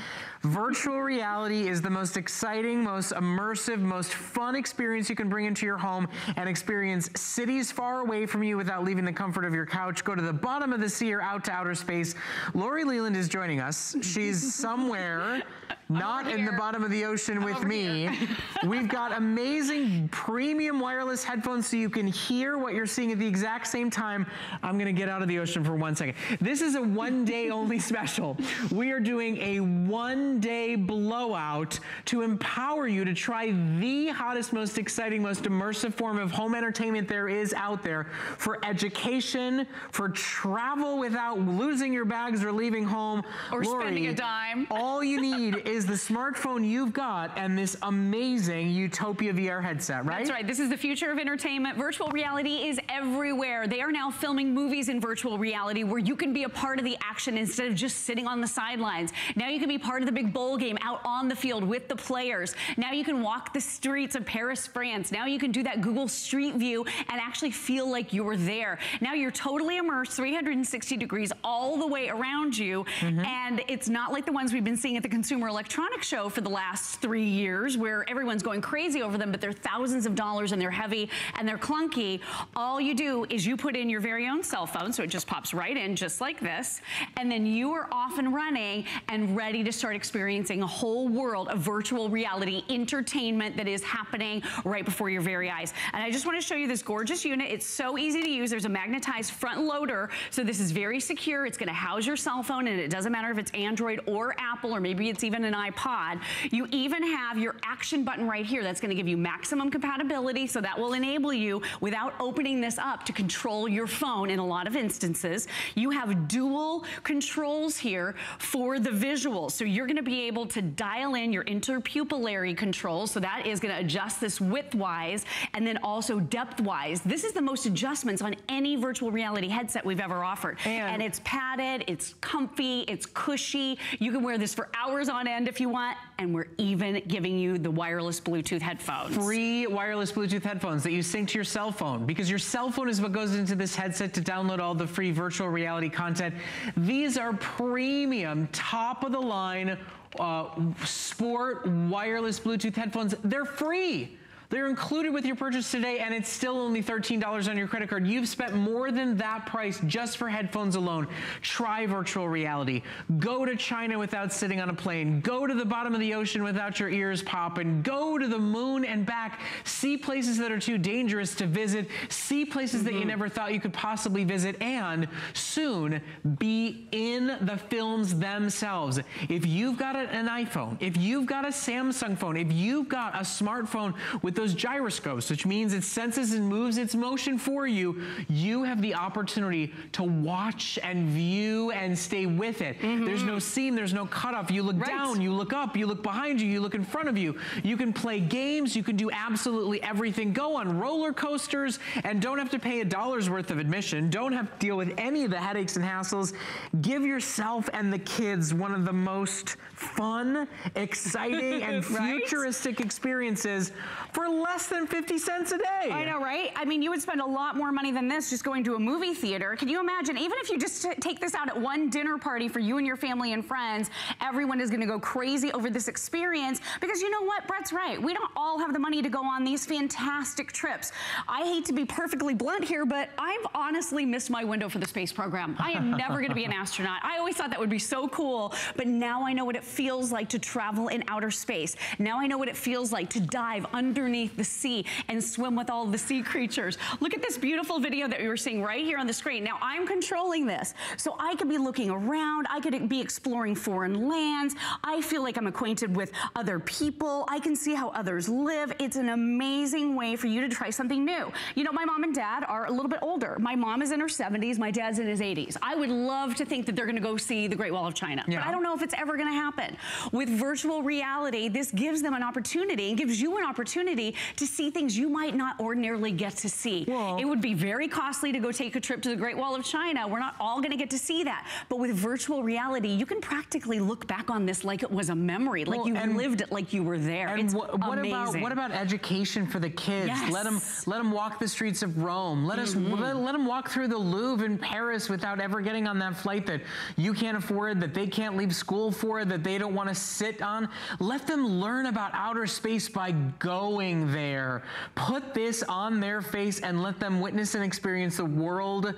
Virtual reality is the most exciting, most immersive, most fun experience you can bring into your home and experience cities far away from you without leaving the comfort of your couch. Go to the bottom of the sea or out to outer space. Lori Leland is joining us. She's somewhere not in the bottom of the ocean with me. We've got amazing premium wireless headphones so you can hear what you're seeing at the exact same time. I'm gonna get out of the ocean for one second. This is a one day only special. We are doing a one day blowout to empower you to try the hottest, most exciting, most immersive form of home entertainment there is out there for education, for travel without losing your bags or leaving home. Or spending a dime. All you need is the smartphone you've got and this amazing Utopia VR headset, right? That's right. This is the future of entertainment. Virtual reality is everywhere. They are now filming movies in virtual reality where you can be a part of the action instead of just sitting on the sidelines. Now you can be part of the big bowl game out on the field with the players. Now you can walk the streets of Paris, France. Now you can do that Google Street View and actually feel like you're there. Now you're totally immersed 360 degrees all the way around you. Mm -hmm. And it's not like the ones we've been seeing at the Consumer Electronics Show for the last three years where everyone's going crazy over them, but they're thousands of dollars and they're heavy and they're clunky. All you do is you put in your very own cell phone, so it just pops right in just like this, and then you are off and running and ready to start experiencing a whole world of virtual reality entertainment that is happening right before your very eyes. And I just want to show you this gorgeous unit. It's so easy to use. There's a magnetized front loader, so this is very secure. It's going to house your cell phone, and it doesn't matter if it's Android or Apple, or maybe it's even an iPod. You even have your action button right here. That's going to give you maximum compatibility, so that will enable you, without opening this up, to control your phone in a lot of instances. You have dual controls here for the visuals. So you're gonna be able to dial in your interpupillary control. So that is gonna adjust this width-wise and then also depth-wise. This is the most adjustments on any virtual reality headset we've ever offered. And, and it's padded, it's comfy, it's cushy. You can wear this for hours on end if you want. And we're even giving you the wireless Bluetooth headphones. Free wireless Bluetooth headphones that you sync to your cell phone because your cell phone is what goes into this headset to download all the free virtual reality content. These are premium, top of the line, uh, sport wireless Bluetooth headphones. They're free. They're included with your purchase today and it's still only $13 on your credit card. You've spent more than that price just for headphones alone. Try virtual reality. Go to China without sitting on a plane. Go to the bottom of the ocean without your ears popping. Go to the moon and back. See places that are too dangerous to visit. See places mm -hmm. that you mm-hmm. never thought you could possibly visit. And soon be in the films themselves. If you've got an iPhone, if you've got a Samsung phone, if you've got a smartphone with those gyroscopes, which means it senses and moves its motion for you, you have the opportunity to watch and view and stay with it. Mm -hmm. There's no seam, there's no cutoff. You look right. down, you look up, you look behind you, you look in front of you. You can play games, you can do absolutely everything. Go on roller coasters and don't have to pay a dollar's worth of admission. Don't have to deal with any of the headaches and hassles. Give yourself and the kids one of the most fun, exciting, and futuristic experiences for less than 50 cents a day. I know, right? I mean, you would spend a lot more money than this just going to a movie theater. Can you imagine, even if you just take this out at one dinner party for you and your family and friends, everyone is gonna go crazy over this experience because you know what, Brett's right. We don't all have the money to go on these fantastic trips. I hate to be perfectly blunt here, but I've honestly missed my window for the space program. I am never gonna be an astronaut. I always thought that would be so cool, but now I know what it feels like to travel in outer space. Now I know what it feels like to dive underneath underneath the sea and swim with all the sea creatures. Look at this beautiful video that we were seeing right here on the screen. Now I'm controlling this, so I could be looking around, I could be exploring foreign lands, I feel like I'm acquainted with other people, I can see how others live. It's an amazing way for you to try something new. You know, my mom and dad are a little bit older. My mom is in her 70s, my dad's in his 80s. I would love to think that they're gonna go see the Great Wall of China, yeah. but I don't know if it's ever gonna happen. With virtual reality, this gives them an opportunity and gives you an opportunity opportunity to see things you might not ordinarily get to see. It would be very costly to go take a trip to the Great Wall of China. We're not all gonna get to see that. But with virtual reality, you can practically look back on this like it was a memory, like Well, you and- lived it like you were there. And it's wha- what amazing. about what about education for the kids? Let them let them walk the streets of Rome. Let us Mhm. let, let them walk through the Louvre in Paris without ever getting on that flight that you can't afford, that they can't leave school for, that they don't want to sit on. Let them learn about outer space by going there. Put this on their face and let them witness and experience the world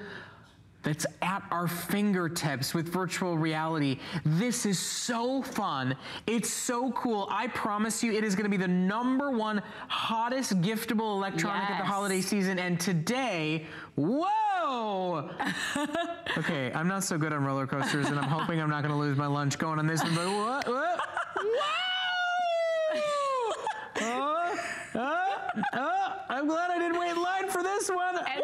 that's at our fingertips with virtual reality. This is so fun. It's so cool. I promise you, it is going to be the number one hottest giftable electronic at the holiday season. And today, whoa! okay, I'm not so good on roller coasters, and I'm hoping I'm not going to lose my lunch going on this one. But what? what? Oh, oh, I'm glad I didn't wait in line for this one. And, and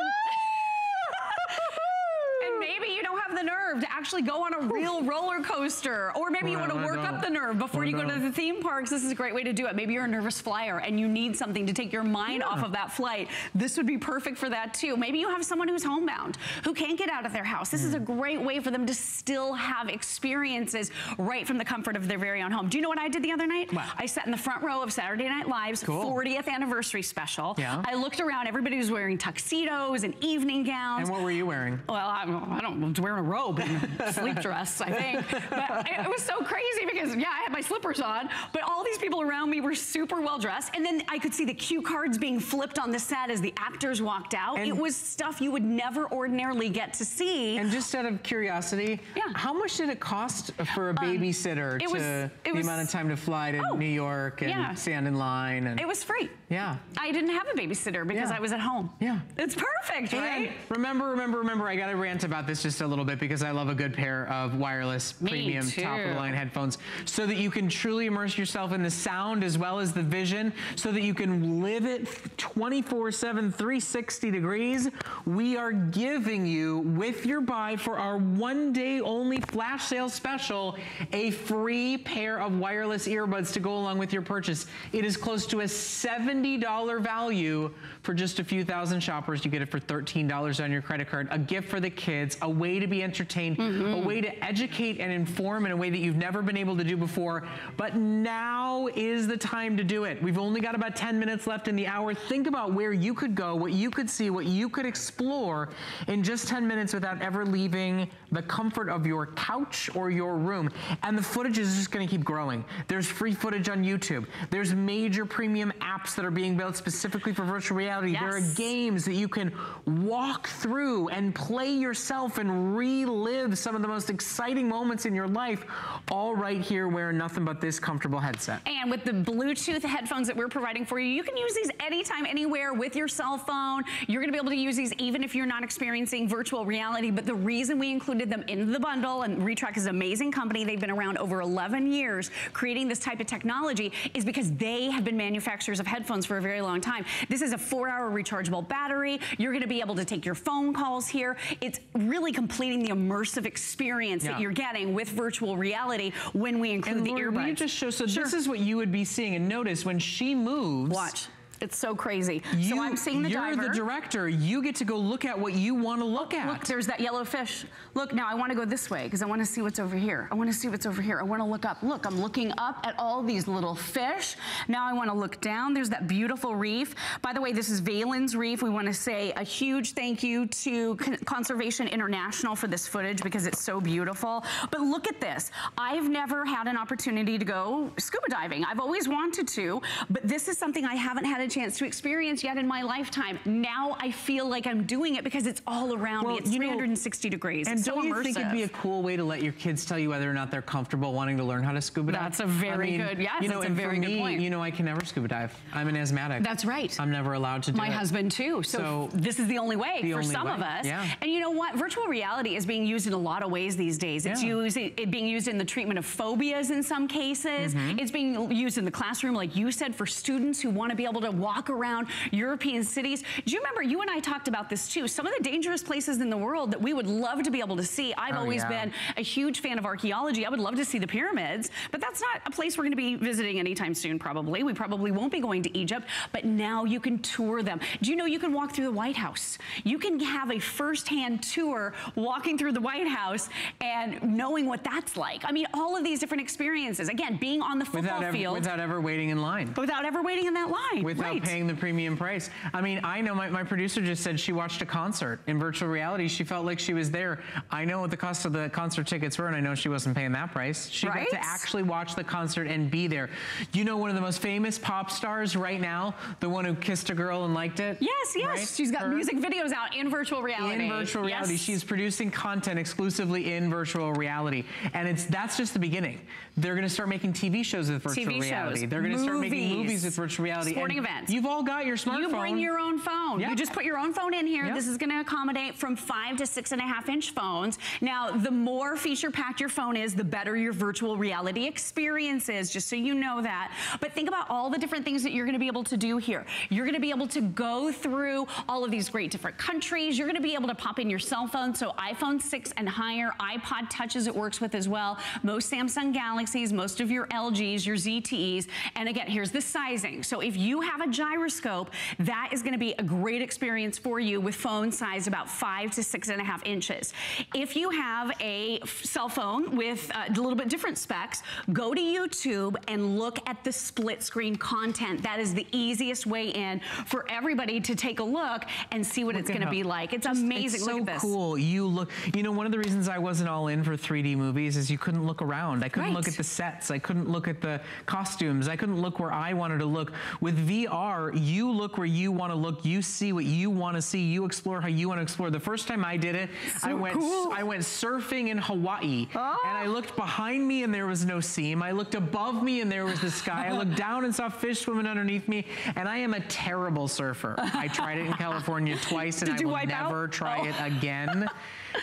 maybe you don't have the nerve to actually go on a real roller coaster. Or maybe you want to work up the nerve before you go to the theme parks. This is a great way to do it. Maybe you're a nervous flyer and you need something to take your mind off of that flight. This would be perfect for that too. Maybe you have someone who's homebound who can't get out of their house. This is a mm. great way for them to still have experiences right from the comfort of their very own home. Do you know what I did the other night? I sat in the front row of Saturday Night Live's Cool. 40th anniversary special. Yeah. I looked around. Everybody was wearing tuxedos and evening gowns. And what were you wearing? Well, I, I don't know, I was wearing a robe and a sleep dress, I think. But it, was so crazy because, yeah, I had my slippers on, but all these people around me were super well dressed. And then I could see the cue cards being flipped on the set as the actors walked out. And- it was stuff you would never ordinarily get to see. And just out of curiosity, Yeah. how much did it cost for a um, babysitter it to was- the was- amount of time to fly to Oh, New York and yeah. stand in line? And it was free. yeah. I didn't have a babysitter because Yeah. I was at home. Yeah. It's perfect, And right? remember, remember, remember, I got to rant about this just a little bit because I love a good pair of wireless Me premium top of the line headphones so that you can truly immerse yourself in the sound as well as the vision so that you can live it 24 7, 360 degrees. We are giving you, with your buy for our one day only flash sale special, a free pair of wireless earbuds to go along with your purchase. It is close to a $70 value for just a few thousand shoppers. You get it for $13 on your credit card. A gift for the kids, a way to be entertained, a mm-hmm. way to educate and inform in a way that you've never been able to do before. But now is the time to do it. We've only got about 10 minutes left in the hour. Think about where you could go, what you could see, what you could explore in just 10 minutes without ever leaving the comfort of your couch or your room. And the footage is just going to keep growing. There's free footage on YouTube. There's major premium apps that are being built specifically for virtual reality. There are games that you can walk through and play yourself and relive some of the most exciting moments in your life, all right here wearing nothing but this comfortable headset. And with the Bluetooth headphones that we're providing for you, you can use these anytime, anywhere with your cell phone. You're gonna be able to use these even if you're not experiencing virtual reality. But the reason we included them in the bundle, and Retrak is an amazing company, they've been around over 11 years creating this type of technology, is because they have been manufacturers of headphones for a very long time. This is a four hour rechargeable battery. You're gonna be able to take your phone calls here. It's really completing the immersive experience Yeah. that you're getting with virtual reality when we include And the Lori, earbuds. will you just show, so Sure. this is what you would be seeing, and notice when she moves. Watch. It's so crazy. You, so I'm seeing the you're diver. the director. You get to go look at what you want to look at. Look, there's that yellow fish. Look, now I want to go this way because I want to see what's over here. I want to see what's over here. I want to look up. Look, I'm looking up at all these little fish. Now I want to look down. There's that beautiful reef. By the way, this is Valen's Reef. We want to say a huge thank you to Con- Conservation International for this footage because it's so beautiful. But look at this. I've never had an opportunity to go scuba diving. I've always wanted to, but this is something I haven't had a chance to experience yet in my lifetime. Now I feel like I'm doing it because it's all around Well, me. It's you know, 360 degrees. And it's don't so you think it'd be a cool way to let your kids tell you whether or not they're comfortable wanting to learn how to scuba dive? That's a very good- yes, you know, that's a and very for good point. You know, I can never scuba dive. I'm an asthmatic. That's right. I'm never allowed to do My it. husband too. So, So, this is the only way the for only some way, of us. yeah. And you know what? Virtual reality is being used in a lot of ways these days. It's Yeah. used it being used in the treatment of phobias in some cases. Mm-hmm. It's being used in the classroom, like you said, for students who want to be able to walk around European cities. Do you remember, you and I talked about this too, some of the dangerous places in the world that we would love to be able to see. I've Oh, always yeah. been a huge fan of archaeology. I would love to see the pyramids, but that's not a place we're gonna be visiting anytime soon probably. We probably won't be going to Egypt, but now you can tour them. Do you know you can walk through the White House? You can have a firsthand tour walking through the White House and knowing what that's like. I mean, all of these different experiences. Again, being on the football Without ever, field without ever waiting in line. without ever waiting in that line. Without right. paying the premium price. I mean, I know my, my producer just said she watched a concert in virtual reality. She felt like she was there. I know what the cost of the concert tickets were, and I know she wasn't paying that price. She Right? got to actually watch the concert and be there. You know, one of the most famous pop stars right now, the one who kissed a girl and liked it? Yes, yes. right? She's got Her? music videos out in virtual reality. in virtual reality. Yes. She's producing content exclusively in virtual reality, and it's that's just the beginning. They're going to start making TV shows with virtual TV reality. shows, They're going to start making movies, with virtual reality. sporting and events. You've all got your smartphone. You bring your own phone. Yeah. You just put your own phone in here. Yeah. This is going to accommodate from five to six and a half inch phones. Now, the more feature packed your phone is, the better your virtual reality experience is, just so you know that. But think about all the different things that you're going to be able to do here. You're going to be able to go through all of these great different countries. You're going to be able to pop in your cell phone. So iPhone 6 and higher, iPod touches it works with as well. Most Samsung Galaxies, most of your LGs, your ZTEs. And again, here's the sizing. So if you have a gyroscope, that is going to be a great experience for you with phone size about five to six and a half inches. If you have a cell phone with uh, a little bit different specs, go to YouTube and look at the split screen content. That is the easiest way in for everybody to take a look and see what it's going at to be like. It's Just- amazing. It's look so at this. cool. You look. You know, one of the reasons I wasn't all in for 3D movies is you couldn't look around. I couldn't look Right. At the sets. I couldn't look at the costumes. I couldn't look where I wanted to look. With VR, you look where you want to look. You see what you want to see. You explore how you want to explore. The first time I did it, I went. cool. I went surfing in Hawaii, and I oh. looked behind me and there was no seam. I looked above me and there was the sky. I looked down and saw fish swimming underneath me. And I am a terrible surfer. I tried it in California twice, and I will wipe out? never try Oh. it again.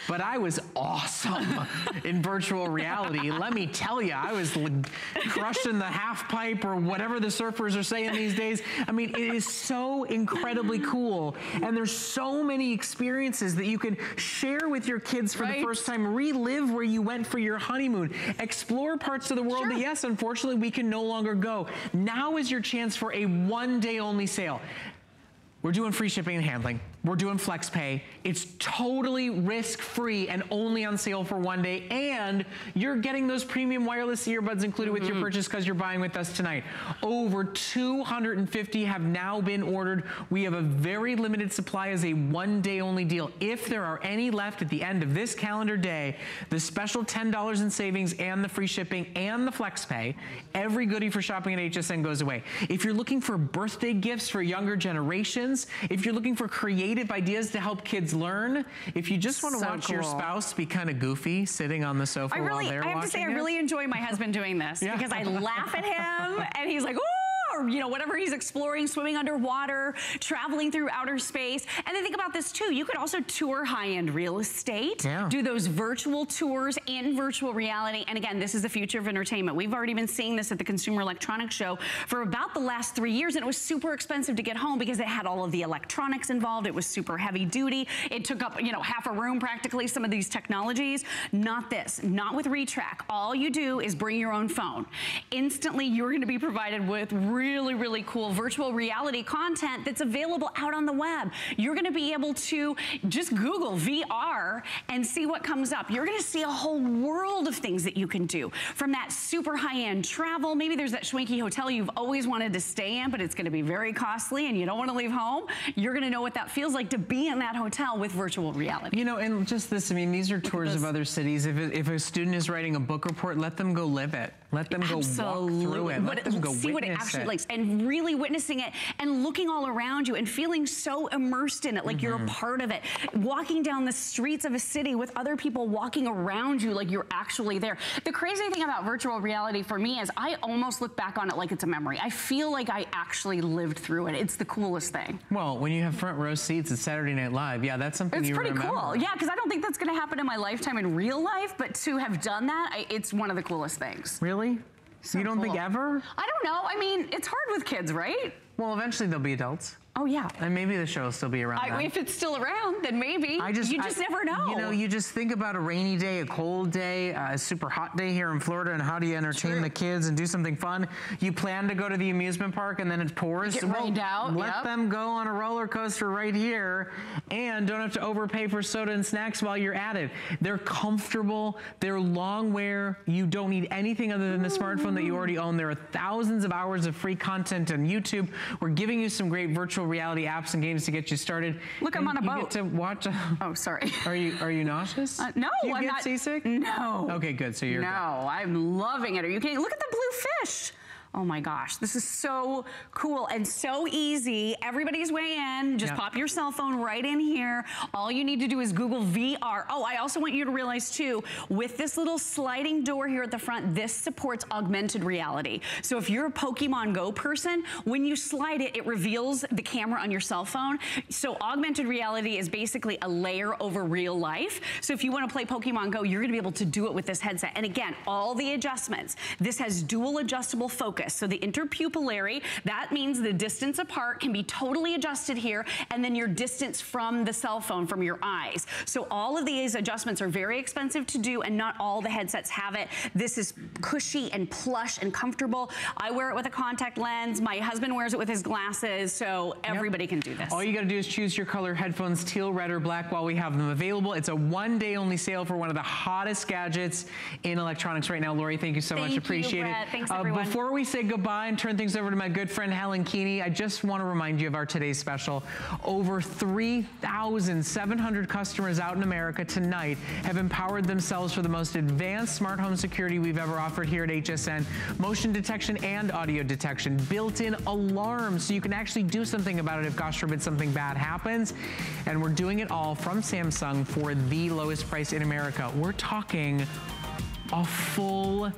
But I was awesome in virtual reality. Let me tell you, I was crushing the half pipe or whatever the surfers are saying these days. I mean, it is so incredibly cool. And there's so many experiences that you can share with your kids for Right. the first time, relive where you went for your honeymoon, explore parts of the world that, yes, unfortunately, we can no longer go. Now is your chance for a one day only sale. We're doing free shipping and handling. We're doing flex pay. It's totally risk free and only on sale for one day. And you're getting those premium wireless earbuds included with your mm-hmm. purchase because you're buying with us tonight. Over 250 have now been ordered. We have a very limited supply as a one day only deal. If there are any left at the end of this calendar day, the special $10 in savings and the free shipping and the flex pay, every goodie for shopping at HSN goes away. If you're looking for birthday gifts for younger generations, if you're looking for creative ideas to help kids learn, if you just want to So watch your spouse be kind of goofy sitting on the sofa I really, while they're watching I have watching to say, I really enjoy my husband doing this Yeah. because I laugh at him and he's like, oh, or you know, whatever he's exploring, swimming underwater, traveling through outer space. And then think about this too. You could also tour high-end real estate, Yeah. do those virtual tours in virtual reality. And again, this is the future of entertainment. We've already been seeing this at the Consumer Electronics Show for about the last three years, and it was super expensive to get home because it had all of the electronics involved. It was super heavy duty. It took up, you know, half a room practically, some of these technologies. Not this, not with Retrak. All you do is bring your own phone. Instantly, you're gonna be provided with really, really really cool virtual reality content that's available out on the web. You're gonna be able to just Google VR and see what comes up. You're gonna see a whole world of things that you can do. From that super high-end travel, maybe there's that schwanky hotel you've always wanted to stay in, but it's gonna be very costly and you don't wanna leave home. You're gonna know what that feels like to be in that hotel with virtual reality. You know, and just this, I mean, these are tours of other cities. If, it, if a student is writing a book report, let them go live it. Let them go walk through it. Let them go see what it actually it. likes and really witnessing it and looking all around you and feeling so immersed in it, like you're Mm-hmm. a part of it. Walking down the streets of a city with other people walking around you like you're actually there. The crazy thing about virtual reality for me is I almost look back on it like it's a memory. I feel like I actually lived through it. It's the coolest thing. Well, when you have front row seats at Saturday Night Live, yeah, that's something It's pretty remember. cool. Yeah, because I don't think that's going to happen in my lifetime in real life, but to have done that, I, it's one of the coolest things. Really? So you don't think ever? I don't know. I mean, it's hard with kids, right? Well, eventually they'll be adults. Oh yeah. And maybe the show will still be around. I, if it's still around, then maybe. I just, you just I- never know. You know, you just think about a rainy day, a cold day, a super hot day here in Florida, and how do you entertain the kids and do something fun? You plan to go to the amusement park and then it pours. Get rained out, Let yep. them go on a roller coaster right here, and don't have to overpay for soda and snacks while you're at it. They're comfortable. They're long wear. You don't need anything other than the smartphone that you already own. There are thousands of hours of free content on YouTube. We're giving you some great virtual reality apps and games to get you started. Look, I'm on a you boat. Get to watch. oh, sorry. Are you are you nauseous? Uh, no, Do you I'm get not. seasick? No. Okay, good. So you're no, good. I'm loving it. Are you kidding? Look at the blue fish. Oh my gosh, this is so cool and so easy. Everybody's way in. Just Yep. pop your cell phone right in here. All you need to do is Google VR. Oh, I also want you to realize too, with this little sliding door here at the front, this supports augmented reality. So if you're a Pokemon Go person, when you slide it, it reveals the camera on your cell phone. So augmented reality is basically a layer over real life. So if you want to play Pokemon Go, you're going to be able to do it with this headset. And again, all the adjustments. This has dual adjustable focus. So the interpupillary, that means the distance apart can be totally adjusted here, and then your distance from the cell phone, from your eyes. So all of these adjustments are very expensive to do, and not all the headsets have it. This is cushy and plush and comfortable. I wear it with a contact lens. My husband wears it with his glasses, so everybody can do this. All you got to do is choose your color headphones, teal, red, or black, while we have them available. It's a one-day only sale for one of the hottest gadgets in electronics right now. Lori, thank you so Thank much. you, Appreciate Brett. it. Thanks, Uh, everyone. before we say goodbye and turn things over to my good friend Helen Keeney, I just want to remind you of our today's special. Over 3,700 customers out in America tonight have empowered themselves for the most advanced smart home security we've ever offered here at HSN. Motion detection and audio detection, built-in alarms so you can actually do something about it if gosh forbid something bad happens. And we're doing it all from Samsung for the lowest price in America. We're talking a full